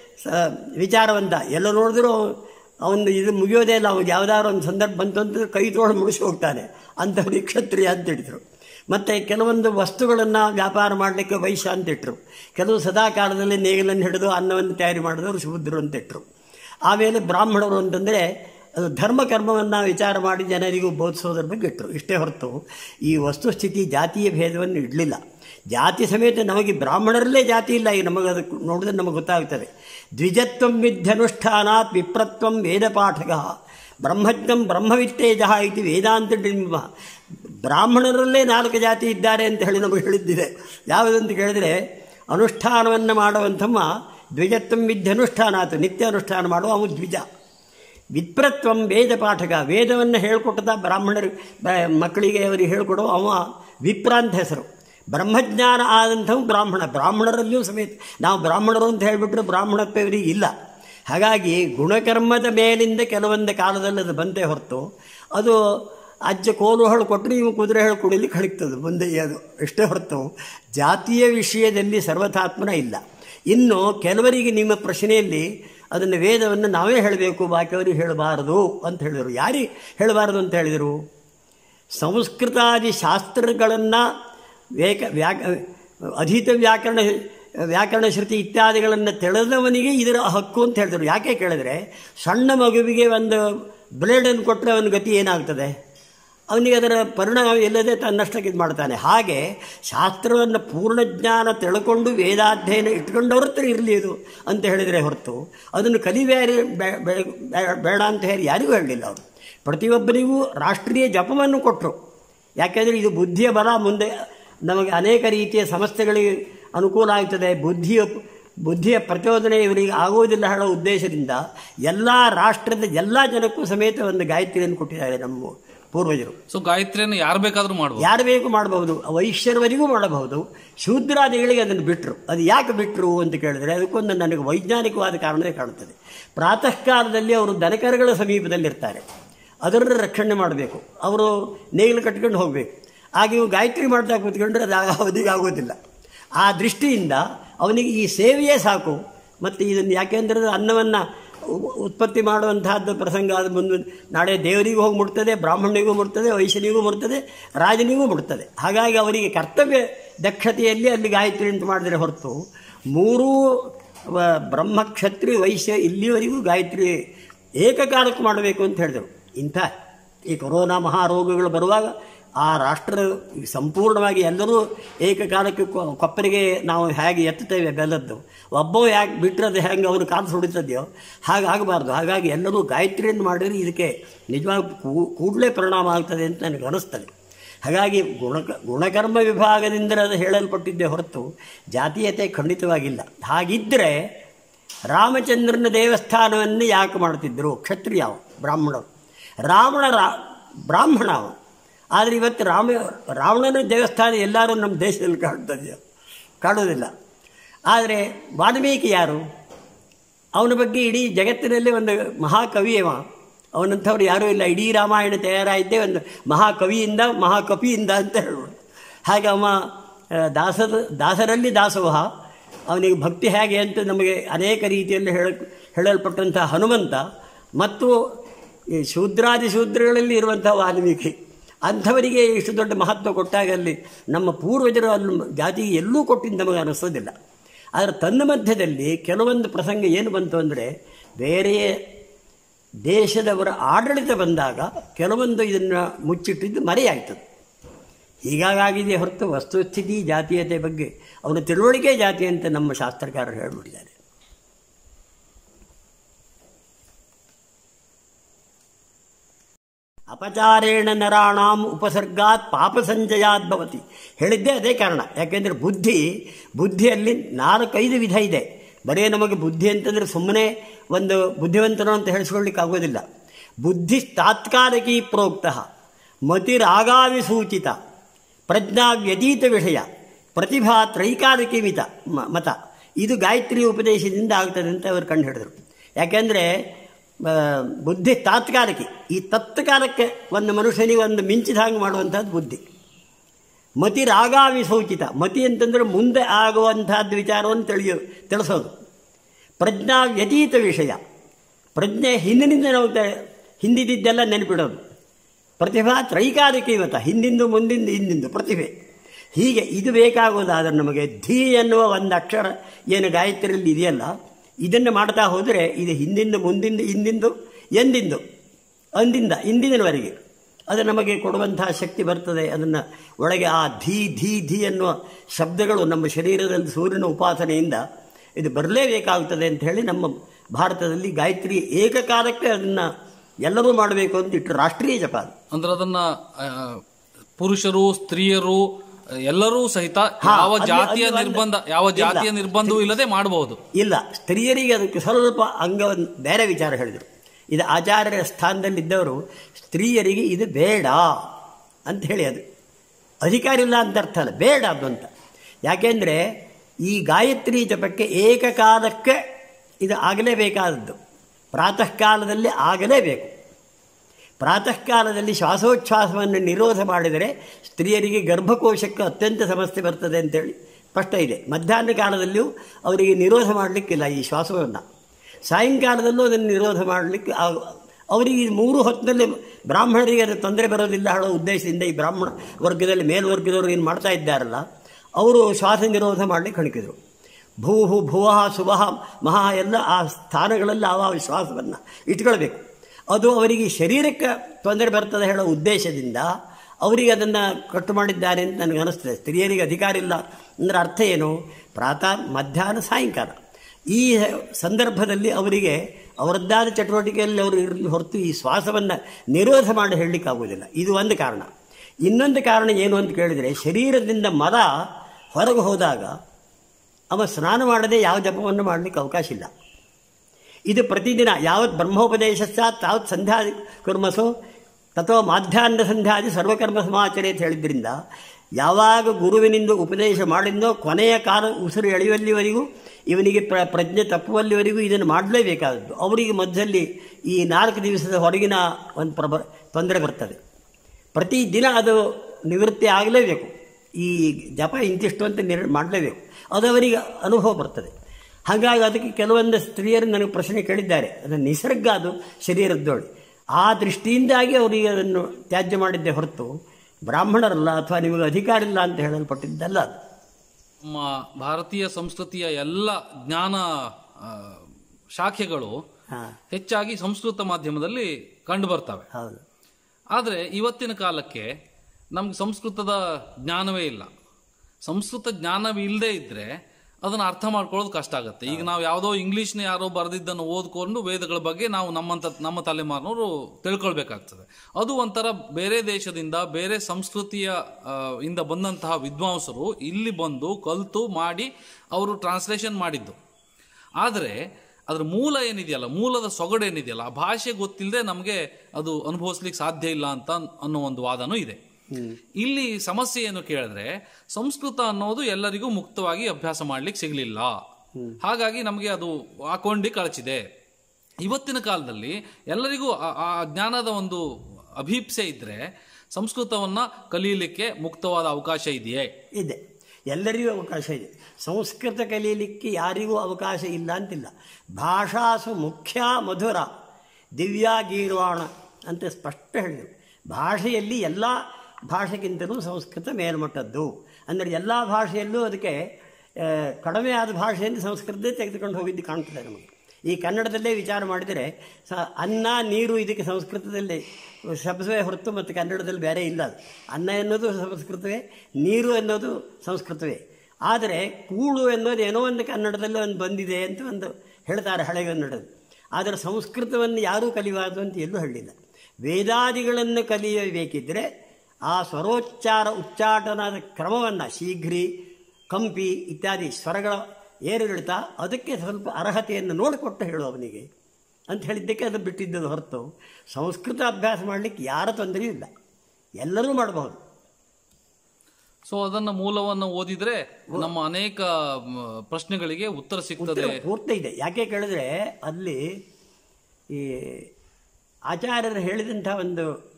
ವಿಚಾರವಂತ. ಎಲ್ಲ ನೋಡಿದ್ರು ಅವನು ಇದು ಮುಗಿಯೋದೇ ಇಲ್ಲ. ಅವ್ನು ಯಾವ್ದಾದ್ರು ಒಂದು ಸಂದರ್ಭ ಬಂತು ಅಂತ ಕೈ ತೋಳು ಮುಗಿಸಿ ಹೋಗ್ತಾನೆ. ಅಂಥವ್ರಿಗೆ ಕ್ಷತ್ರಿಯ ಅಂತ ಹೇಳಿದರು. ಮತ್ತು ಕೆಲವೊಂದು ವಸ್ತುಗಳನ್ನು ವ್ಯಾಪಾರ ಮಾಡಲಿಕ್ಕೆ ವೈಶ್ಯ ಅಂತ ಇಟ್ಟರು ಕೆಲವು ಸದಾ ಕಾಲದಲ್ಲಿ ನೇಗಿಲನ್ನು ಹಿಡಿದು ಅನ್ನವನ್ನು ತಯಾರಿ ಮಾಡಿದವರು ಶೂದ್ರರು ಅಂತ ಇಟ್ಟರು ಆಮೇಲೆ ಬ್ರಾಹ್ಮಣರು ಅಂತಂದರೆ ಅದು ಧರ್ಮ ಕರ್ಮವನ್ನು ವಿಚಾರ ಮಾಡಿ ಜನರಿಗೂ ಬೋಧಿಸೋದ್ರ ಬಗ್ಗೆ ಇಟ್ಟರು ಇಷ್ಟೇ ಹೊರತು ಈ ವಸ್ತುಸ್ಥಿತಿ ಜಾತಿಯ ಭೇದವನ್ನು ಇಡಲಿಲ್ಲ. ಜಾತಿ ಸಮೇತ ನಮಗೆ ಬ್ರಾಹ್ಮಣರಲ್ಲೇ ಜಾತಿ ಇಲ್ಲ. ಈ ನಮಗೆ ಅದಕ್ಕೆ ನೋಡಿದ್ರೆ ನಮಗೆ ಗೊತ್ತಾಗ್ತದೆ. ದ್ವಿಜತ್ವಂ ವಿಧ್ಯನುಷ್ಠಾನಾತ್ ವಿಪ್ರತ್ವಂ ವೇದಪಾಠಕ ಬ್ರಹ್ಮಜ್ಞಂ ಬ್ರಹ್ಮವಿತ್ತೇಜ ಇತಿ ವೇದಾಂತ ಡಿಂಬ ಬ್ರಾಹ್ಮಣರಲ್ಲೇ ನಾಲ್ಕು ಜಾತಿ ಇದ್ದಾರೆ ಅಂತ ಹೇಳಿ ನಮಗೆ ಹೇಳಿದ್ದಿದೆ. ಯಾವುದಂತ ಕೇಳಿದರೆ ಅನುಷ್ಠಾನವನ್ನು ಮಾಡುವಂಥಮ್ಮ ದ್ವಿಜತ್ವಂ ವಿಧ್ಯನುಷ್ಠಾನಾತ್ ನಿತ್ಯ ಅನುಷ್ಠಾನ ಮಾಡುವ ಅವು ದ್ವಿಜ ವಿಪ್ರತ್ವಂ ವೇದ ಪಾಠಕ. ವೇದವನ್ನು ಹೇಳ್ಕೊಟ್ಟದ ಬ್ರಾಹ್ಮಣರು ಮಕ್ಕಳಿಗೆ ಅವರಿಗೆ ಹೇಳ್ಕೊಡೋ, ಅವ ವಿಪ್ರ ಅಂತ ಹೆಸರು. ಬ್ರಹ್ಮಜ್ಞಾನ ಆದಂಥವು ಬ್ರಾಹ್ಮಣ. ಬ್ರಾಹ್ಮಣರಲ್ಲಿಯೂ ಸಮೇತ, ನಾವು ಬ್ರಾಹ್ಮಣರು ಅಂತ ಹೇಳಿಬಿಟ್ರೆ ಬ್ರಾಹ್ಮಣತ್ವ ಇವರಿಗೆ ಇಲ್ಲ. ಹಾಗಾಗಿ ಗುಣಕರ್ಮದ ಮೇಲಿಂದ ಕೆಲವೊಂದು ಕಾಲದಲ್ಲಿ ಅದು ಬಂದೇ ಹೊರತು, ಅದು ಅಜ್ಜ ಕೋಲು ಹಳು ಕೊಟ್ಟರೆ ಇವು ಕುದುರೆ ಹಳು ಕುಡಿಲಿಕ್ಕೆ ಕಳಿಗ್ತದೆ ಮುಂದೆ ಅದು ಇಷ್ಟೇ ಹೊರತು ಜಾತಿಯ ವಿಷಯದಲ್ಲಿ ಸರ್ವಥಾತ್ಮನ ಇಲ್ಲ. ಇನ್ನು ಕೆಲವರಿಗೆ ನಿಮ್ಮ ಪ್ರಶ್ನೆಯಲ್ಲಿ ಅದನ್ನು ವೇದವನ್ನು ನಾವೇ ಹೇಳಬೇಕು ಬಾಕಿಯವರಿಗೆ ಹೇಳಬಾರದು ಅಂತ ಹೇಳಿದರು. ಯಾರಿ ಹೇಳಬಾರದು ಅಂತ ಹೇಳಿದರು? ಸಂಸ್ಕೃತಾದಿ ಶಾಸ್ತ್ರಗಳನ್ನು ವೇಕ ವ್ಯಾಕ, ಅಧೀತ ವ್ಯಾಕರಣ ವ್ಯಾಕರಣ ಶ್ರುತಿ ಇತ್ಯಾದಿಗಳನ್ನು ತಿಳಿದವನಿಗೆ ಇದರ ಹಕ್ಕು ಅಂತ ಹೇಳಿದರು. ಯಾಕೆ ಕೇಳಿದ್ರೆ, ಸಣ್ಣ ಮಗುವಿಗೆ ಒಂದು ಬ್ಲೇಡನ್ನು ಕೊಟ್ಟರೆ ಅವನ ಗತಿ ಏನಾಗ್ತದೆ? ಅವನಿಗೆ ಅದರ ಪರಿಣಾಮ ಇಲ್ಲದೆ ತನ್ನಷ್ಟಕ್ಕೆ ಇದು ಮಾಡ್ತಾನೆ. ಹಾಗೆ ಶಾಸ್ತ್ರವನ್ನು ಪೂರ್ಣ ಜ್ಞಾನ ತಿಳ್ಕೊಂಡು ವೇದಾಧ್ಯಯನ ಇಟ್ಕೊಂಡವ್ರ ಹತ್ರ ಇರಲಿ ಇದು ಅಂತ ಹೇಳಿದರೆ ಹೊರತು. ಅದನ್ನು ಕಲಿಬೇರೆ ಬೇಡ ಅಂತ ಹೇಳಿ ಯಾರಿಗೂ ಹೇಳಲಿಲ್ಲ ಅವರು. ಪ್ರತಿಯೊಬ್ಬರಿಗೂ ರಾಷ್ಟ್ರೀಯ ಜಪವನ್ನು ಕೊಟ್ಟರು ಯಾಕೆಂದರೆ ಇದು ಬುದ್ಧಿಯ ಬಲ ಮುಂದೆ ನಮಗೆ ಅನೇಕ ರೀತಿಯ ಸಮಸ್ಯೆಗಳಿಗೆ ಅನುಕೂಲ ಆಗ್ತದೆ. ಬುದ್ಧಿಯ ಬುದ್ಧಿಯ ಪ್ರಚೋದನೆ ಇವರಿಗೆ ಆಗುವುದಿಲ್ಲ ಹೇಳೋ ಉದ್ದೇಶದಿಂದ ಎಲ್ಲ ರಾಷ್ಟ್ರದ ಎಲ್ಲ ಜನಕ್ಕೂ ಸಮೇತ ಒಂದು ಗಾಯತ್ರಿಯನ್ನು ಕೊಟ್ಟಿದ್ದಾರೆ ನಮ್ಮ ಪೂರ್ವಜರು. ಸೊ ಗಾಯತ್ರಿಯನ್ನು ಯಾರು ಬೇಕಾದರೂ ಮಾಡಬಹುದು ಯಾರು ಬೇಕು ಮಾಡಬಹುದು ವೈಶ್ಯರವರಿಗೂ ಮಾಡಬಹುದು ಶೂದ್ರಾದಿಗಳಿಗೆ ಅದನ್ನು ಬಿಟ್ಟರು ಅದು ಯಾಕೆ ಬಿಟ್ಟರು ಅಂತ ಕೇಳಿದ್ರೆ ಅದಕ್ಕೊಂದು ನನಗೆ ವೈಜ್ಞಾನಿಕವಾದ ಕಾರಣವೇ ಕಾಣುತ್ತದೆ. ಪ್ರಾತಃ ಕಾಲದಲ್ಲಿ ಅವರು ದನಕರಗಳ ಸಮೀಪದಲ್ಲಿರ್ತಾರೆ. ಅದರ ರಕ್ಷಣೆ ಮಾಡಬೇಕು. ಅವರು ನೇಗಿಲು ಕಟ್ಕೊಂಡು ಹೋಗಬೇಕು. ಆಗ ಇವು ಗಾಯತ್ರಿ ಮಾಡ್ತಾ ಕೂತ್ಕೊಂಡ್ರೆ ಅದು ಆಗ ಅವಧಿಗೆ ಆಗೋದಿಲ್ಲ. ಆ ದೃಷ್ಟಿಯಿಂದ ಅವನಿಗೆ ಈ ಸೇವೆಯೇ ಸಾಕು. ಮತ್ತು ಇದನ್ನು ಯಾಕೆಂದ್ರೆ ಅನ್ನವನ್ನು ಉತ್ಪತ್ತಿ ಮಾಡುವಂತಹದ್ದು ಪ್ರಸಂಗ ಅದು ಮುಂದೆ ನಾಳೆ ದೇವರಿಗೂ ಹೋಗಿ ಮುಟ್ತದೆ, ಬ್ರಾಹ್ಮಣನಿಗೂ ಮುಟ್ತದೆ, ವೈಶ್ಯನಿಗೂ ಮುಟ್ತದೆ, ರಾಜನಿಗೂ ಮುಟ್ತದೆ. ಹಾಗಾಗಿ ಅವರಿಗೆ ಕರ್ತವ್ಯ ದಕ್ಷತೆಯಲ್ಲಿ ಅಲ್ಲಿ ಗಾಯತ್ರಿ ಅಂತ ಮಾಡಿದರೆ ಹೊರತು ಮೂರೂ ಬ್ರಹ್ಮಕ್ಷತ್ರಿ ಬ್ರಹ್ಮ ಕ್ಷತ್ರಿ ವೈಶ್ಯ ಇಲ್ಲಿವರೆಗೂ ಗಾಯತ್ರಿ ಏಕಕಾಲಕ್ಕೆ ಮಾಡಬೇಕು ಅಂತ ಹೇಳಿದರು. ಇಂಥ ಈ ಕೊರೋನಾ ಮಹಾರೋಗಗಳು ಬರುವಾಗ ಆ ರಾಷ್ಟ್ರ ಸಂಪೂರ್ಣವಾಗಿ ಎಲ್ಲರೂ ಏಕಕಾಲಕ್ಕೆ ಕೊಪ್ಪರಿಗೆ ನಾವು ಹೇಗೆ ಎತ್ತುತ್ತೇವೆ ಬೆಲ್ಲದ್ದು. ಒಬ್ಬ ಯಾಕೆ ಬಿಟ್ಟರೆ ಹೆಂಗೆ ಅವರು ಕಾಲು ಸುಡಿತದೆಯೋ ಹಾಗಾಗಬಾರ್ದು ಹಾಗಾಗಿ ಎಲ್ಲರೂ ಗಾಯತ್ರಿಯನ್ನು ಮಾಡಿದರೆ ಇದಕ್ಕೆ ನಿಜವಾಗಿ ಕೂಡಲೇ ಪರಿಣಾಮ ಆಗ್ತದೆ ಅಂತ ನನಗೆ ಅನಿಸ್ತದೆ. ಹಾಗಾಗಿ ಗುಣ ಗುಣಕರ್ಮ ವಿಭಾಗದಿಂದ ಅದು ಹೇಳಲ್ಪಟ್ಟಿದ್ದೆ ಹೊರತು ಜಾತೀಯತೆ ಖಂಡಿತವಾಗಿಲ್ಲ. ಹಾಗಿದ್ದರೆ ರಾಮಚಂದ್ರನ ದೇವಸ್ಥಾನವನ್ನು ಯಾಕೆ ಮಾಡ್ತಿದ್ದರು ಕ್ಷತ್ರಿಯ ಬ್ರಾಹ್ಮಣರು. ರಾವಣ ರಾ ಬ್ರಾಹ್ಮಣ. ಆದರೆ ಇವತ್ತು ರಾಮ, ರಾವಣನ ದೇವಸ್ಥಾನ ಎಲ್ಲರೂ ನಮ್ಮ ದೇಶದಲ್ಲಿ ಕಾಣ್ತದೆಯೋ? ಕಾಣೋದಿಲ್ಲ. ಆದರೆ ವಾಲ್ಮೀಕಿ ಯಾರು? ಅವನ ಬಗ್ಗೆ ಇಡೀ ಜಗತ್ತಿನಲ್ಲೇ ಒಂದು ಮಹಾಕವಿಯವ ಅವನಂಥವ್ರು ಯಾರೂ ಇಲ್ಲ. ಇಡೀ ರಾಮಾಯಣ ತಯಾರಾಯಿದ್ದೇ ಒಂದು ಮಹಾಕವಿಯಿಂದ, ಮಹಾಕಪಿಯಿಂದ ಅಂತ ಹೇಳ್ಬೋದು. ಹಾಗೆ ಅವ ದಾಸದ, ದಾಸರಲ್ಲಿ ದಾಸೋಹ. ಅವನಿಗೆ ಭಕ್ತಿ ಹೇಗೆ ಅಂತ ನಮಗೆ ಅನೇಕ ರೀತಿಯಲ್ಲಿ ಹೇಳ ಹೇಳಲ್ಪಟ್ಟಂಥ ಹನುಮಂತ. ಮತ್ತು ಈ ಶೂದ್ರಾದಿ ಶೂದ್ರಗಳಲ್ಲಿ ಇರುವಂಥ ವಾಲ್ಮೀಕಿ. ಅಂಥವರಿಗೆ ಇಷ್ಟು ದೊಡ್ಡ ಮಹತ್ವ ಕೊಟ್ಟಾಗ ಅಲ್ಲಿ ನಮ್ಮ ಪೂರ್ವಜರು ಅಲ್ಲಿ ಜಾತಿ ಎಲ್ಲೂ ಕೊಟ್ಟಿದ್ದು ನಮಗೆ ಅನಿಸೋದಿಲ್ಲ. ಆದರೆ ತನ್ನ ಮಧ್ಯದಲ್ಲಿ ಕೆಲವೊಂದು ಪ್ರಸಂಗ ಏನು ಬಂತು ಅಂದರೆ ಬೇರೆ ದೇಶದವರ ಆಡಳಿತ ಬಂದಾಗ ಕೆಲವೊಂದು ಇದನ್ನು ಮುಚ್ಚಿಟ್ಟಿದ್ದು ಮರೆಯಾಗ್ತದೆ ಹೀಗಾಗಿದೆ ಹೊರತು ವಸ್ತುಸ್ಥಿತಿ, ಜಾತೀಯತೆ ಬಗ್ಗೆ, ಅವನ ತಿಳುವಳಿಕೆ ಜಾತಿ ಅಂತ ನಮ್ಮ ಶಾಸ್ತ್ರಕಾರರು ಹೇಳಿಬಿಟ್ಟಿದ್ದಾರೆ. ಅಪಚಾರೇಣ ನರಾಣಾಂ ಉಪಸರ್ಗಾತ್ ಪಾಪ ಸಂಜಯಾತ್ ಭವತಿ. ಹೇಳಿದ್ದೆ ಅದೇ ಕಾರಣ. ಯಾಕೆಂದರೆ ಬುದ್ಧಿ, ಬುದ್ಧಿಯಲ್ಲಿ ನಾಲ್ಕೈದು ವಿಧ ಇದೆ. ಬರೀ ನಮಗೆ ಬುದ್ಧಿ ಅಂತಂದರೆ ಸುಮ್ಮನೆ ಒಂದು ಬುದ್ಧಿವಂತನು ಅಂತ ಹೇಳಿಸ್ಕೊಳ್ಳಿಕ್ಕೆ ಆಗೋದಿಲ್ಲ. ಬುದ್ಧಿ ತಾತ್ಕಾಲಿಕಿ ಪ್ರೋಕ್ತ ಮತಿರಾಗಾವಿ ಸೂಚಿತ ಪ್ರಜ್ಞಾ ವ್ಯತೀತ ವಿಷಯ, ಪ್ರತಿಭಾ ತ್ರೈಕಾಲಿಕಿ ಮಿತ ಮತ. ಇದು ಗಾಯತ್ರಿ ಉಪದೇಶದಿಂದ ಆಗ್ತದೆ ಅಂತ ಅವರು ಕಂಡು ಹಿಡಿದರು. ಯಾಕೆಂದರೆ ಬುದ್ಧಿ ತಾತ್ಕಾಲಿಕ. ಈ ತತ್ಕಾಲಕ್ಕೆ ಒಂದು ಮನುಷ್ಯನಿಗೆ ಒಂದು ಮಿಂಚಿದ ಹಾಗೆ ಮಾಡುವಂಥದ್ದು ಬುದ್ಧಿ. ಮತಿ ರಾಗಾವಿ ಸೂಚಿತ ಮತಿ ಅಂತಂದರೆ ಮುಂದೆ ಆಗುವಂಥದ್ದು ವಿಚಾರವನ್ನು ತಿಳಿಯೋ, ತಿಳಿಸೋದು. ಪ್ರಜ್ಞಾ ವ್ಯತೀತ ವಿಷಯ. ಪ್ರಜ್ಞೆ ಹಿಂದಿನಿಂದ ನಾವು ಹಿಂದಿದ್ದೆಲ್ಲ ನೆನಪಿಡೋದು. ಪ್ರತಿಭಾ ತ್ರೈಕಾಲಿಕ ಇವತ್ತ ಹಿಂದಿಂದು, ಮುಂದಿಂದು, ಹಿಂದಿಂದು. ಪ್ರತಿಭೆ. ಹೀಗೆ ಇದು ಬೇಕಾಗೋದಾದ್ರೆ ನಮಗೆ ಧೀ ಎನ್ನುವ ಒಂದು ಅಕ್ಷರ ಏನು ಗಾಯತ್ರಿಯಲ್ಲಿ ಇದೆಯಲ್ಲ ಇದನ್ನು ಮಾಡ್ತಾ ಹೋದರೆ ಇದು ಹಿಂದಿಂದ ಮುಂದಿಂದ ಹಿಂದಿಂದು, ಎಂದಿಂದು, ಅಂದಿಂದ, ಇಂದಿನವರೆಗೆ ಅದು ನಮಗೆ ಕೊಡುವಂತಹ ಶಕ್ತಿ ಬರ್ತದೆ ಅದನ್ನು ಒಳಗೆ ಆ ಧೀ ಧೀ ಧೀ ಅನ್ನುವ ಶಬ್ದಗಳು ನಮ್ಮ ಶರೀರದಲ್ಲಿ ಸೂರ್ಯನ ಉಪಾಸನೆಯಿಂದ ಇದು ಬರಲೇಬೇಕಾಗುತ್ತದೆ ಅಂತ ಹೇಳಿ ನಮ್ಮ ಭಾರತದಲ್ಲಿ ಗಾಯತ್ರಿ ಏಕಕಾಲಕ್ಕೆ ಅದನ್ನು ಎಲ್ಲರೂ ಮಾಡಬೇಕು ಅಂತ ಇಟ್ಟು ರಾಷ್ಟ್ರೀಯ ಜಪ ಅದು. ಅಂದ್ರೆ ಅದನ್ನು ಪುರುಷರು, ಸ್ತ್ರೀಯರು ಎಲ್ಲರೂ ಸಹಿತ ಯಾವ ಜಾತಿಯ ನಿರ್ಬಂಧ ಯಾವ ಜಾತಿಯ ನಿರ್ಬಂಧವೂ ಇಲ್ಲದೆ ಮಾಡಬಹುದು. ಇಲ್ಲ. ಸ್ತ್ರೀಯರಿಗೆ ಅದಕ್ಕೆ ಸ್ವಲ್ಪ ಅಂಗ ಬೇರೆ ವಿಚಾರ ಹೇಳಿದರು. ಇದು ಆಚಾರ್ಯರ ಸ್ಥಾನದಲ್ಲಿದ್ದವರು ಸ್ತ್ರೀಯರಿಗೆ ಇದು ಬೇಡ ಅಂತ ಹೇಳಿ ಅದು. ಅಧಿಕಾರ ಇಲ್ಲ ಅಂತ ಅರ್ಥ ಅಲ್ಲ ಬೇಡ ಅದು ಅಂತ. ಯಾಕೆಂದರೆ ಈ ಗಾಯತ್ರಿ ಜಪಕ್ಕೆ ಏಕಕಾಲಕ್ಕೆ ಇದು ಆಗಲೇಬೇಕಾದದ್ದು. ಪ್ರಾತಃ ಕಾಲದಲ್ಲಿ ಆಗಲೇಬೇಕು. ಪ್ರಾತಃ ಕಾಲದಲ್ಲಿ ಶ್ವಾಸೋಚ್ಛ್ವಾಸವನ್ನು ನಿರೋಧ ಮಾಡಿದರೆ ಸ್ತ್ರೀಯರಿಗೆ ಗರ್ಭಕೋಶಕ್ಕೆ ಅತ್ಯಂತ ಸಮಸ್ಯೆ ಬರ್ತದೆ ಅಂತೇಳಿ ಸ್ಪಷ್ಟ ಇದೆ. ಮಧ್ಯಾಹ್ನ ಕಾಲದಲ್ಲಿಯೂ ಅವರಿಗೆ ನಿರೋಧ ಮಾಡಲಿಕ್ಕಿಲ್ಲ ಈ ಶ್ವಾಸವನ್ನು. ಸಾಯಂಕಾಲದಲ್ಲೂ ಅದನ್ನು ನಿರೋಧ ಮಾಡಲಿಕ್ಕೆ ಅವರಿಗೆ ಈ ಮೂರು ಹೊತ್ತಿನಲ್ಲಿ ಬ್ರಾಹ್ಮಣರಿಗೆ ಅದು ತೊಂದರೆ ಬರೋದಿಲ್ಲ ಹೇಳೋ ಉದ್ದೇಶದಿಂದ ಈ ಬ್ರಾಹ್ಮಣ ವರ್ಗದಲ್ಲಿ ಮೇಲ್ವರ್ಗದವರು ಏನು ಮಾಡ್ತಾ ಇದ್ದಾರಲ್ಲ, ಅವರು ಶ್ವಾಸ ನಿರೋಧ ಮಾಡಲಿಕ್ಕೆ ಕಣಕಿದರು. ಭೂಹು ಭುವಃ ಸುವಹ ಮಹಾ ಎಲ್ಲ ಆ ಸ್ಥಾನಗಳಲ್ಲಿ ಆ ಶ್ವಾಸವನ್ನು ಇಟ್ಕೊಳ್ಬೇಕು. ಅದು ಅವರಿಗೆ ಶರೀರಕ್ಕೆ ತೊಂದರೆ ಬರ್ತದೆ ಹೇಳೋ ಉದ್ದೇಶದಿಂದ ಅವರಿಗೆ ಅದನ್ನು ಕಟ್ಟು ಮಾಡಿದ್ದಾರೆ ಅಂತ ನನಗೆ ಅನಿಸ್ತದೆ. ಸ್ತ್ರೀಯರಿಗೆ ಅಧಿಕಾರ ಇಲ್ಲ ಅಂದರೆ ಅರ್ಥ ಏನು? ಪ್ರಾತಃ, ಮಧ್ಯಾಹ್ನ, ಸಾಯಂಕಾಲ. ಈ ಸಂದರ್ಭದಲ್ಲಿ ಅವರಿಗೆ ಅವರದ್ದಾದ ಚಟುವಟಿಕೆಯಲ್ಲಿ ಅವರು ಇರಲಿ ಹೊರತು ಈ ಶ್ವಾಸವನ್ನು ನಿರೋಧ ಮಾಡಿ ಹೇಳಲಿಕ್ಕಾಗುವುದಿಲ್ಲ. ಇದು ಒಂದು ಕಾರಣ. ಇನ್ನೊಂದು ಕಾರಣ ಏನು ಅಂತ ಕೇಳಿದರೆ, ಶರೀರದಿಂದ ಮರ ಹೊರಗೆ ಹೋದಾಗ ಅವ ಸ್ನಾನ ಮಾಡದೆ ಯಾವ ಜಪವನ್ನು ಮಾಡಲಿಕ್ಕೆ ಅವಕಾಶ ಇಲ್ಲ. ಇದು ಪ್ರತಿದಿನ. ಯಾವತ್ ಬ್ರಹ್ಮೋಪದೇಶ ತಾವತ್ ಸಂಧ್ಯಾ ಕರ್ಮಸು, ತಥೋ ಮಾಧ್ಯಾಹ್ನ ಸಂಧ್ಯಾದಿ ಸರ್ವಕರ್ಮ ಸಮಾಚರೆ ಅಂತ ಹೇಳಿದ್ರಿಂದ, ಯಾವಾಗ ಗುರುವಿನಿಂದ ಉಪದೇಶ ಮಾಡಿದ್ದೋ ಕೊನೆಯ ಕಾಲ ಉಸಿರು ಎಳೆಯುವಲ್ಲಿವರೆಗೂ, ಇವನಿಗೆ ಪ್ರ, ಪ್ರಜ್ಞೆ ತಪ್ಪುವಲ್ಲಿವರೆಗೂ ಇದನ್ನು ಮಾಡಲೇಬೇಕಾದದ್ದು. ಅವರಿಗೆ ಮಧ್ಯದಲ್ಲಿ ಈ ನಾಲ್ಕು ದಿವಸದ ಹೊರಗಿನ ಒಂದು ಪ್ರಬ, ತೊಂದರೆ ಬರ್ತದೆ. ಪ್ರತಿದಿನ ಅದು ನಿವೃತ್ತಿ ಆಗಲೇಬೇಕು. ಈ ಜಪ ಇಂತಿಷ್ಟು ಅಂತ ನಿರ್ ಮಾಡಲೇಬೇಕು. ಅದು ಅವರಿಗೆ ಅನುಭವ ಬರ್ತದೆ. ಹಾಗಾಗಿ ಅದಕ್ಕೆ ಕೆಲವೊಂದು ಸ್ತ್ರೀಯರು ನನಗೆ ಪ್ರಶ್ನೆ ಕೇಳಿದ್ದಾರೆ. ಅದು ನಿಸರ್ಗ ಅದು ಶರೀರದ್ದೋಳಿ ಆ ದೃಷ್ಟಿಯಿಂದಾಗಿ ಅವರಿಗೆ ಅದನ್ನು ತ್ಯಾಜ್ಯ ಮಾಡಿದ್ದೆ ಹೊರತು ಬ್ರಾಹ್ಮಣರಲ್ಲ ಅಥವಾ ನಿಮಗೆ ಅಧಿಕಾರ ಇಲ್ಲ ಅಂತ ಹೇಳಲ್ಪಟ್ಟಿದ್ದಲ್ಲ ಅದು. ನಮ್ಮ ಭಾರತೀಯ ಸಂಸ್ಕೃತಿಯ ಎಲ್ಲ ಜ್ಞಾನ ಶಾಖೆಗಳು ಹೆಚ್ಚಾಗಿ ಸಂಸ್ಕೃತ ಮಾಧ್ಯಮದಲ್ಲಿ ಕಂಡು ಬರ್ತವೆ ಆದರೆ ಇವತ್ತಿನ ಕಾಲಕ್ಕೆ ನಮ್ಗೆ ಸಂಸ್ಕೃತದ ಜ್ಞಾನವೇ ಇಲ್ಲ. ಸಂಸ್ಕೃತ ಜ್ಞಾನವೇ ಇಲ್ಲದೆ ಇದ್ರೆ ಅದನ್ನು ಅರ್ಥ ಮಾಡ್ಕೊಳ್ಳೋದು ಕಷ್ಟ ಆಗುತ್ತೆ. ಈಗ ನಾವು ಯಾವುದೋ ಇಂಗ್ಲೀಷ್ನ ಯಾರೋ ಬರೆದಿದ್ದನ್ನು ಓದ್ಕೊಂಡು ವೇದಗಳ ಬಗ್ಗೆ ನಾವು ನಮ್ಮಂತ, ನಮ್ಮ ತಲೆಮಾರಿನವರು ತಿಳ್ಕೊಳ್ಬೇಕಾಗ್ತದೆ. ಅದು ಒಂಥರ ಬೇರೆ ದೇಶದಿಂದ, ಬೇರೆ ಸಂಸ್ಕೃತಿಯ ಇಂದ ಬಂದಂತಹ ವಿದ್ವಾಂಸರು ಇಲ್ಲಿ ಬಂದು ಕಲಿತು ಮಾಡಿ ಅವರು ಟ್ರಾನ್ಸ್ಲೇಷನ್ ಮಾಡಿದ್ದು. ಆದರೆ ಅದ್ರ ಮೂಲ ಏನಿದೆಯಲ್ಲ, ಮೂಲದ ಸೊಗಡೇನಿದೆಯಲ್ಲ ಆ ಭಾಷೆ ಗೊತ್ತಿಲ್ಲದೆ ನಮಗೆ ಅದು ಅನುಭವಿಸ್ಲಿಕ್ಕೆ ಸಾಧ್ಯ ಇಲ್ಲ ಅಂತ ಅನ್ನೋ ಒಂದು ವಾದನೂ ಇದೆ. ಇಲ್ಲಿ ಸಮಸ್ಯೆ ಏನು ಕೇಳಿದ್ರೆ, ಸಂಸ್ಕೃತ ಅನ್ನೋದು ಎಲ್ಲರಿಗೂ ಮುಕ್ತವಾಗಿ ಅಭ್ಯಾಸ ಮಾಡ್ಲಿಕ್ಕೆ ಸಿಗಲಿಲ್ಲ. ಹಾಗಾಗಿ ನಮಗೆ ಅದು ಹಾಕೊಂಡು ಕಳಚಿದೆ. ಇವತ್ತಿನ ಕಾಲದಲ್ಲಿ ಎಲ್ಲರಿಗೂ ಆ- ಜ್ಞಾನದ ಒಂದು ಅಭೀಪ್ಸೆ ಇದ್ರೆ ಸಂಸ್ಕೃತವನ್ನ ಕಲಿಯಲಿಕ್ಕೆ ಮುಕ್ತವಾದ ಅವಕಾಶ ಇದೆಯೇ? ಇದೆ. ಎಲ್ಲರಿಗೂ ಅವಕಾಶ ಇದೆ. ಸಂಸ್ಕೃತ ಕಲಿಯಲಿಕ್ಕೆ ಯಾರಿಗೂ ಅವಕಾಶ ಇಲ್ಲ ಅಂತಿಲ್ಲ. ಭಾಷಾಸು ಮುಖ್ಯ ಮಧುರ, ದಿವ್ಯಾ ಗೀರ್ವಾಣ ಅಂತ ಸ್ಪಷ್ಟ ಹೇಳಿದರು. ಭಾಷೆಯಲ್ಲಿ ಎಲ್ಲ ಭಾಷೆಗಿಂತಲೂ ಸಂಸ್ಕೃತ ಮೇಲ್ಮಟ್ಟದ್ದು. ಅಂದರೆ ಎಲ್ಲ ಭಾಷೆಯಲ್ಲೂ ಅದಕ್ಕೆ ಕಡಿಮೆ ಆದ ಭಾಷೆಯನ್ನು ಸಂಸ್ಕೃತದೇ ತೆಗೆದುಕೊಂಡು ಹೋಗಿದ್ದು ಕಾಣ್ತದೆ ನಮಗೆ. ಈ ಕನ್ನಡದಲ್ಲೇ ವಿಚಾರ ಮಾಡಿದರೆ, ಸ, ಅನ್ನ, ನೀರು ಇದಕ್ಕೆ ಸಂಸ್ಕೃತದಲ್ಲಿ ಶಬ್ದವೇ ಹೊರತು ಮತ್ತು ಕನ್ನಡದಲ್ಲಿ ಬೇರೆ ಇಲ್ಲ. ಅನ್ನ ಎನ್ನುವುದು ಸಂಸ್ಕೃತವೇ, ನೀರು ಎನ್ನುವುದು ಸಂಸ್ಕೃತವೇ. ಆದರೆ ಕೂಳು ಎನ್ನುವುದು ಏನೋ ಒಂದು ಕನ್ನಡದಲ್ಲಿ ಒಂದು ಬಂದಿದೆ ಅಂತ ಒಂದು ಹೇಳ್ತಾರೆ ಹಳೆಗನ್ನಡದಲ್ಲಿ ಆದರೆ ಸಂಸ್ಕೃತವನ್ನು ಯಾರೂ ಕಲಿಬಾರದು ಅಂತ ಎಲ್ಲೂ ಹೇಳಿಲ್ಲ ವೇದಾದಿಗಳನ್ನು ಕಲಿಯಬೇಕಿದ್ದರೆ ಆ ಸ್ವರೋಚ್ಚಾರ ಉಚ್ಚಾಟನದ ಕ್ರಮವನ್ನು ಶೀಘ್ರಿ ಕಂಪಿ ಇತ್ಯಾದಿ ಸ್ವರಗಳ ಏರಿಳಿತ ಅದಕ್ಕೆ ಸ್ವಲ್ಪ ಅರ್ಹತೆಯನ್ನು ನೋಡಿಕೊಟ್ಟು ಹೇಳು ಅವನಿಗೆ. ಅಂತ ಹೇಳಿದ್ದಕ್ಕೆ ಅದು ಬಿಟ್ಟಿದ್ದದು ಹೊರತು ಸಂಸ್ಕೃತ ಅಭ್ಯಾಸ ಮಾಡಲಿಕ್ಕೆ ಯಾರ ತೊಂದರೆಯೂ ಇಲ್ಲ. ಎಲ್ಲರೂ ಮಾಡಬಹುದು. ಸೊ ಅದನ್ನು ಮೂಲವನ್ನು ಓದಿದರೆ ನಮ್ಮ ಅನೇಕ ಪ್ರಶ್ನೆಗಳಿಗೆ ಉತ್ತರ ಸಿಗ್ತದೆ. ಪೂರ್ತಿ ಇದೆ. ಯಾಕೆ ಕೇಳಿದ್ರೆ ಅಲ್ಲಿ ಈ ಆಚಾರ್ಯರು ಹೇಳಿದಂಥ ಒಂದು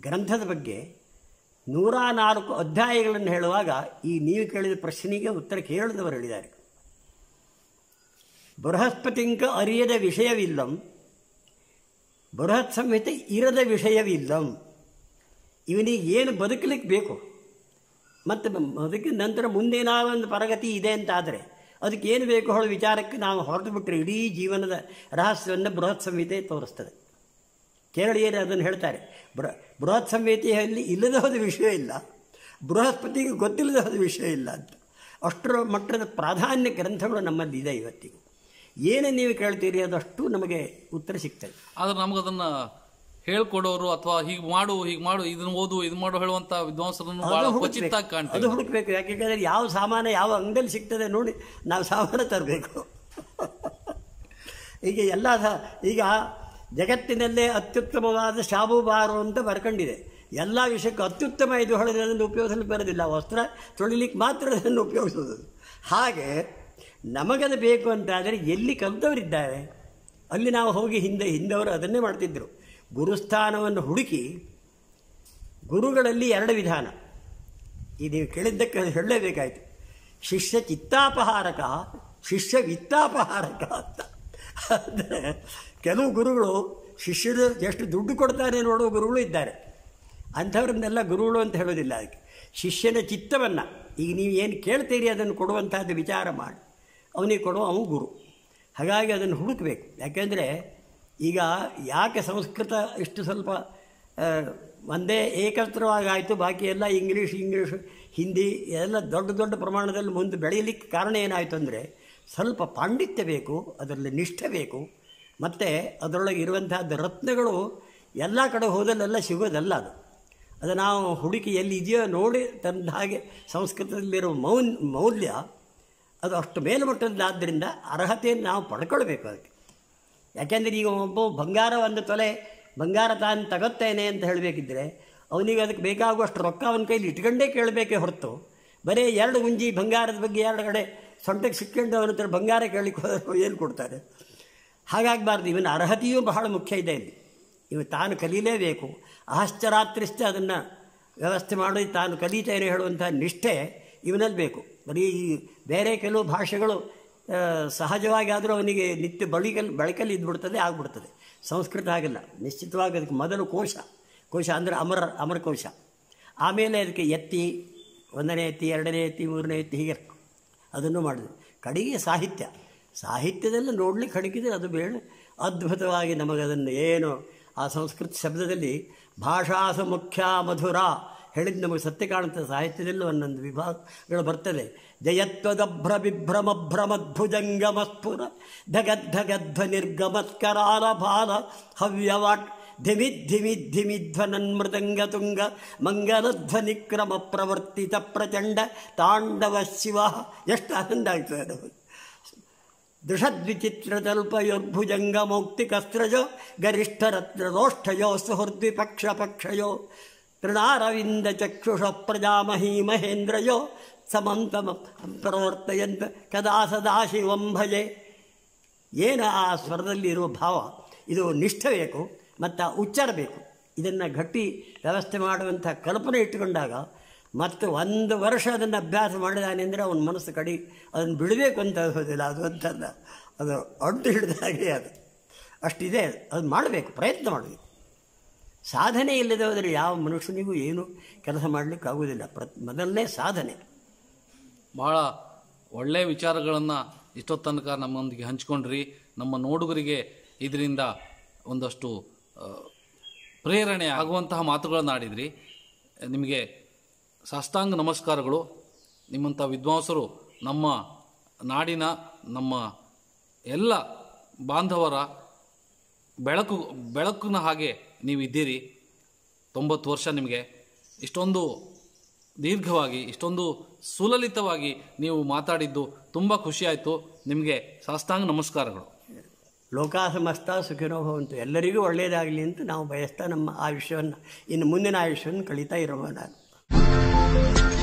ಗ್ರಂಥದ ಬಗ್ಗೆ ನೂರ ನಾಲ್ಕು ಅಧ್ಯಾಯಗಳನ್ನು ಹೇಳುವಾಗ ಈ ನೀವು ಕೇಳಿದ ಪ್ರಶ್ನೆಗೆ ಉತ್ತರ ಕೇಳಿದವರು ಹೇಳಿದ್ದಾರೆ. ಬೃಹಸ್ಪತಿಂಕ ಅರಿಯದ ವಿಷಯವಿಲ್ಲಂ, ಬೃಹತ್ ಸಂಹಿತೆ ಇರದ ವಿಷಯವಿಲ್ಲಂ. ಇವನಿಗೆ ಏನು ಬದುಕಲಿಕ್ಕೆ ಬೇಕು? ಮತ್ತು ಅದಕ್ಕೆ ನಂತರ ಮುಂದೇನಾದ ಒಂದು ಪ್ರಗತಿ ಇದೆ ಅಂತಾದರೆ ಅದಕ್ಕೆ ಏನು ಬೇಕು ಹೇಳೋ ವಿಚಾರಕ್ಕೆ ನಾವು ಹೊರಟು ಬಿಟ್ಟರೆ ಇಡೀ ಜೀವನದ ರಹಸ್ಯವನ್ನು ಬೃಹತ್ ಸಂಹಿತೆ ತೋರಿಸ್ತದೆ. ಕೇರಳೀಯರು ಅದನ್ನು ಹೇಳ್ತಾರೆ. ಬೃಹ ಬೃಹತ್ ಸಂಹಿತೆಯಲ್ಲಿ ಇಲ್ಲದ ಹೋದ ವಿಷಯ ಇಲ್ಲ. ಬೃಹಸ್ಪತಿಗೆ ಗೊತ್ತಿಲ್ಲದ ಹೋದ ವಿಷಯ ಇಲ್ಲ ಅಂತ. ಅಷ್ಟರ ಮಟ್ಟದ ಪ್ರಾಧಾನ್ಯ ಗ್ರಂಥಗಳು ನಮ್ಮಲ್ಲಿ ಇದೆ ಇವತ್ತಿಗೂ. ಏನು ನೀವು ಕೇಳ್ತೀರಿ ಅದಷ್ಟು ನಮಗೆ ಉತ್ತರ ಸಿಗ್ತದೆ. ಆದರೆ ನಮಗದನ್ನು ಹೇಳ್ಕೊಡೋರು ಅಥವಾ ಹೀಗೆ ಮಾಡು ಹೀಗೆ ಮಾಡು ಇದನ್ನ ಓದು ಇದು ಮಾಡು ಹೇಳುವಂತ ವಿದ್ವಾಂಸರನ್ನು ಅದು ಹುಡುಕ್ಬೇಕು. ಯಾಕೆಂದರೆ ಯಾವ ಸಾಮಾನು ಯಾವ ಅಂಗಡಿಯಲ್ಲಿ ಸಿಗ್ತದೆ ನೋಡಿ ನಾವು ಸಾಮಾನು ತರಬೇಕು. (laughs) ಈಗ ಎಲ್ಲ ಈಗ ಜಗತ್ತಿನಲ್ಲೇ ಅತ್ಯುತ್ತಮವಾದ ಶಾಬು ಬಾರು ಅಂತ ಬರ್ಕೊಂಡಿದೆ. ಎಲ್ಲ ವಿಷಯಕ್ಕೂ ಅತ್ಯುತ್ತಮ ಇದು ಹೊಳೆದ್ರೆ ಉಪಯೋಗಿಸಲು ಬರೋದಿಲ್ಲ ವಸ್ತ್ರ ತೊಳಿಲಿಕ್ಕೆ ಮಾತ್ರ ಅದನ್ನು ಉಪಯೋಗಿಸೋದು ಹಾಗೆ ನಮಗದು ಬೇಕು ಅಂತಾದರೆ ಎಲ್ಲಿ ಕಲಿತವರಿದ್ದಾರೆ? ಅಲ್ಲಿ ನಾವು ಹೋಗಿ ಹಿಂದೆ ಹಿಂದವರು ಅದನ್ನೇ ಮಾಡ್ತಿದ್ದರು ಗುರುಸ್ಥಾನವನ್ನು ಹುಡುಕಿ ಗುರುಗಳಲ್ಲಿ ಎರಡು ವಿಧಾನ. ಈ ನೀವು ಕೇಳಿದ್ದಕ್ಕೆ ಹೇಳಲೇಬೇಕಾಯಿತು. ಶಿಷ್ಯ ಚಿತ್ತಾಪಹಾರಕ, ಶಿಷ್ಯ ವಿತ್ತಾಪಹಾರಕ ಅಂತ. ಕೆಲವು ಗುರುಗಳು ಶಿಷ್ಯರು ಎಷ್ಟು ದುಡ್ಡು ಕೊಡ್ತಾರೆ ನೋಡುವ ಗುರುಗಳು ಇದ್ದಾರೆ. ಅಂಥವ್ರನ್ನೆಲ್ಲ ಗುರುಗಳು ಅಂತ ಹೇಳೋದಿಲ್ಲ ಅದಕ್ಕೆ. ಶಿಷ್ಯನ ಚಿತ್ತವನ್ನು, ಈಗ ನೀವು ಏನು ಕೇಳ್ತೀರಿ ಅದನ್ನು ಕೊಡುವಂಥದ್ದು ವಿಚಾರ ಮಾಡಿ. ಅವನಿಗೆ ಕೊಡುವ ಅವನು ಗುರು. ಹಾಗಾಗಿ ಅದನ್ನು ಹುಡುಕಬೇಕು. ಯಾಕೆಂದರೆ ಈಗ ಯಾಕೆ ಸಂಸ್ಕೃತ ಇಷ್ಟು ಸ್ವಲ್ಪ ಒಂದೇ ಏಕತ್ರವಾಗಿ ಆಯಿತು ಬಾಕಿ ಎಲ್ಲ ಇಂಗ್ಲೀಷ್ ಇಂಗ್ಲೀಷ್, ಹಿಂದಿ, ಎಲ್ಲ ದೊಡ್ಡ ದೊಡ್ಡ ಪ್ರಮಾಣದಲ್ಲಿ ಮುಂದೆ ಬೆಳೆಯಲಿಕ್ಕೆ ಕಾರಣ ಏನಾಯಿತು ಅಂದರೆ ಸ್ವಲ್ಪ ಪಾಂಡಿತ್ಯ ಬೇಕು, ಅದರಲ್ಲಿ ನಿಷ್ಠೆ ಬೇಕು ಮತ್ತು ಅದರೊಳಗೆ ಇರುವಂತಹದ್ದು ರತ್ನಗಳು ಎಲ್ಲ ಕಡೆ ಹೋದಲ್ಲೆಲ್ಲ ಸಿಗೋದಲ್ಲ ಅದು. ಅದು ನಾವು ಹುಡುಕಿ ಎಲ್ಲಿ ಇದೆಯೋ ನೋಡಿ ತಂದ ಹಾಗೆ ಸಂಸ್ಕೃತದಲ್ಲಿರೋ ಮೌನ್, ಮೌಲ್ಯ ಅದು ಅಷ್ಟು ಮೇಲ್ಮಟ್ಟದ್ದಾದ್ದರಿಂದ ಅರ್ಹತೆಯನ್ನು ನಾವು ಪಡ್ಕೊಳ್ಬೇಕು ಅದಕ್ಕೆ. ಯಾಕೆಂದರೆ ಈಗ ಒಬ್ಬ ಬಂಗಾರ ಒಂದು ತೊಲೆ, ಬಂಗಾರ ತಾನು ತಗೊತ್ತೇನೆ ಅಂತ ಹೇಳಬೇಕಿದ್ರೆ ಅವನಿಗೆ ಅದಕ್ಕೆ ಬೇಕಾಗುವಷ್ಟು ರೊಕ್ಕ ಅವನ ಕೈಲಿ ಇಟ್ಕೊಂಡೇ ಕೇಳಬೇಕೇ ಹೊರತು. ಬರೀ ಎರಡು ಗುಂಜಿ ಬಂಗಾರದ ಬಗ್ಗೆ ಎರಡು ಕಡೆ ಸೊಂಟಕ್ಕೆ ಸಿಕ್ಕೊಂಡು ಅವನ ಹತ್ರ ಬಂಗಾರ ಕೇಳಲಿಕ್ಕೆ ಏನು ಕೊಡ್ತಾರೆ? ಹಾಗಾಗಬಾರ್ದು. ಇವನ ಅರ್ಹತೆಯೂ ಬಹಳ ಮುಖ್ಯ ಇದೆ ಇಲ್ಲಿ. ಇವನು ತಾನು ಕಲೀಲೇಬೇಕು. ಅಹಶ್ಚರಾತ್ರಿಷ್ಟ ಅದನ್ನು ವ್ಯವಸ್ಥೆ ಮಾಡಿ ತಾನು ಕಲಿತೇನೆ ಹೇಳುವಂಥ ನಿಷ್ಠೆ ಇವನಲ್ಲಿ ಬೇಕು. ಬರೀ ಬೇರೆ ಕೆಲವು ಭಾಷೆಗಳು ಸಹಜವಾಗಿ ಆದರೂ ಅವನಿಗೆ ನಿತ್ಯ ಬಳಿಕಲ್ ಬಳಕಲ್ಲಿ ಇದ್ಬಿಡ್ತದೆ, ಆಗ್ಬಿಡ್ತದೆ. ಸಂಸ್ಕೃತ ಆಗಿಲ್ಲ ನಿಶ್ಚಿತವಾಗಿ ಅದಕ್ಕೆ ಮೊದಲು ಕೋಶ. ಕೋಶ ಅಂದರೆ ಅಮರ ಅಮರ ಕೋಶ. ಆಮೇಲೆ ಅದಕ್ಕೆ ಎತ್ತಿ, ಒಂದನೇ ಎತ್ತಿ, ಎರಡನೇ ಎತ್ತಿ, ಮೂರನೇ ಎತ್ತಿ ಹೀಗೆ ಅದನ್ನು ಮಾಡಿದೆ ಕಡೆಗೆ ಸಾಹಿತ್ಯ. ಸಾಹಿತ್ಯದಲ್ಲಿ ನೋಡ್ಲಿಕ್ಕೆ ಹಡಕಿದ್ರೆ ಅದು ಬೇಡ. ಅದ್ಭುತವಾಗಿ ನಮಗದನ್ನು ಏನು ಆ ಸಂಸ್ಕೃತ ಶಬ್ದದಲ್ಲಿ ಭಾಷಾಸು ಮುಖ್ಯ ಮಧುರ ಹೇಳಿದ್ದು ನಮಗೆ ಸತ್ಯ ಕಾಣುತ್ತೆ. ಸಾಹಿತ್ಯದಲ್ಲೂ ಒಂದೊಂದು ವಿಭಾಗಗಳು ಬರ್ತದೆ. ಜಯತ್ವದಭ್ರ ವಿಭ್ರಮ ಭ್ರಮದ್ಭುಜಂಗಮ ಸ್ಫುರ ಧಗದ್ಧಗಧ್ವ ನಿರ್ಗಮತ್ಕರಾಲ ಬಾಲ ಹವ್ಯವಾಟ್ ಧಿಮಿ ಧಿಮಿ ಧಿಮಿದ್ಧಿಮಿದ್ಧಿಮಿಧ್ವನನ್ ಮೃದಂಗ ತುಂಗ ಮಂಗಲಧ್ವನಿ ಕ್ರಮ ಪ್ರವರ್ತಿತ ಪ್ರಚಂಡ ತಾಂಡವ ಶಿವ. ಎಷ್ಟು ಆನಂದ ಆಯಿತು ಅದು. ದೃಷದ್ವಿಚಿತ್ರತಲ್ಪಯೋರ್ಭುಜಂಗ ಮೌಕ್ತಿಕಸ್ತ್ರಜೋ ಸುಹೃದ್ವಿ ಪಕ್ಷ ಪಕ್ಷಯೋ ತೃಣಾರವಿಂದ ಚಕ್ಷುಷ ಪ್ರಜಾಮಹೀ ಮಹೇಂದ್ರಯೋ ಸಮಂತಮ ಪ್ರವರ್ತಯಂತ ಕದಾ ಸದಾ ಶಿವಂ ಭಜೆ. ಏನು ಆ ಸ್ವರದಲ್ಲಿರುವ ಭಾವ? ಇದು ನಿಷ್ಠೆ ಬೇಕು ಮತ್ತು ಉಚ್ಚರಬೇಕು ಉಚ್ಚಾರ ಬೇಕು. ಇದನ್ನು ಗಟ್ಟಿ ವ್ಯವಸ್ಥೆ ಮಾಡುವಂಥ ಕಲ್ಪನೆ ಇಟ್ಟುಕೊಂಡಾಗ ಮತ್ತು ಒಂದು ವರ್ಷ ಅದನ್ನು ಅಭ್ಯಾಸ ಮಾಡಿದಾನೆ ಅಂದರೆ ಅವನ ಮನಸ್ಸು ಕಡಿ, ಅದನ್ನು ಬಿಡಬೇಕು ಅಂತ ಅನ್ಸೋದಿಲ್ಲ ಅದು ಅಂತಲ್ಲ. ಅದು ಅಡ್ಡು ಹಿಡಿದ ಹಾಗೆ ಅದು. ಅಷ್ಟಿದೆ. ಅದು ಮಾಡಬೇಕು, ಪ್ರಯತ್ನ ಮಾಡಬೇಕು ಸಾಧನೆ ಇಲ್ಲದೆ ಹೋದರೆ ಯಾವ ಮನುಷ್ಯನಿಗೂ ಏನು ಕೆಲಸ ಮಾಡಲಿಕ್ಕೆ ಆಗುವುದಿಲ್ಲ. ಪ್ರ ಮೊದಲನೇ ಸಾಧನೆ. ಭಾಳ ಒಳ್ಳೆಯ ವಿಚಾರಗಳನ್ನು ಇಷ್ಟೊತ್ತು ತನಕ ನಮ್ಮೊಂದಿಗೆ ಹಂಚ್ಕೊಂಡ್ರಿ. ನಮ್ಮ ನೋಡುಗರಿಗೆ ಇದರಿಂದ ಒಂದಷ್ಟು ಪ್ರೇರಣೆ ಆಗುವಂತಹ ಮಾತುಗಳನ್ನು ಆಡಿದ್ರಿ ನಿಮಗೆ ಸಾಷ್ಟಾಂಗ ನಮಸ್ಕಾರಗಳು. ನಿಮ್ಮಂಥ ವಿದ್ವಾಂಸರು ನಮ್ಮ ನಾಡಿನ ನಮ್ಮ ಎಲ್ಲ ಬಾಂಧವರ ಬೆಳಕು, ಬೆಳಕಿನ ಹಾಗೆ ನೀವು ಇದ್ದೀರಿ ತೊಂಬತ್ತು ವರ್ಷ ನಿಮಗೆ. ಇಷ್ಟೊಂದು ದೀರ್ಘವಾಗಿ, ಇಷ್ಟೊಂದು ಸುಲಲಿತವಾಗಿ ನೀವು ಮಾತಾಡಿದ್ದು ತುಂಬ ಖುಷಿಯಾಯಿತು. ನಿಮಗೆ ಸಾಷ್ಟಾಂಗ ನಮಸ್ಕಾರಗಳು. ಲೋಕ ಸಮಸ್ತ ಭವಂತು. ಎಲ್ಲರಿಗೂ ಒಳ್ಳೆಯದಾಗಲಿ ಅಂತ ನಾವು ಬಯಸ್ತಾ ನಮ್ಮ ಆಯುಷ್ಯವನ್ನು, ಇನ್ನು ಮುಂದಿನ ಆಯುಷ್ಯವನ್ನು ಕಳೀತಾ ಇರೋವ Bye.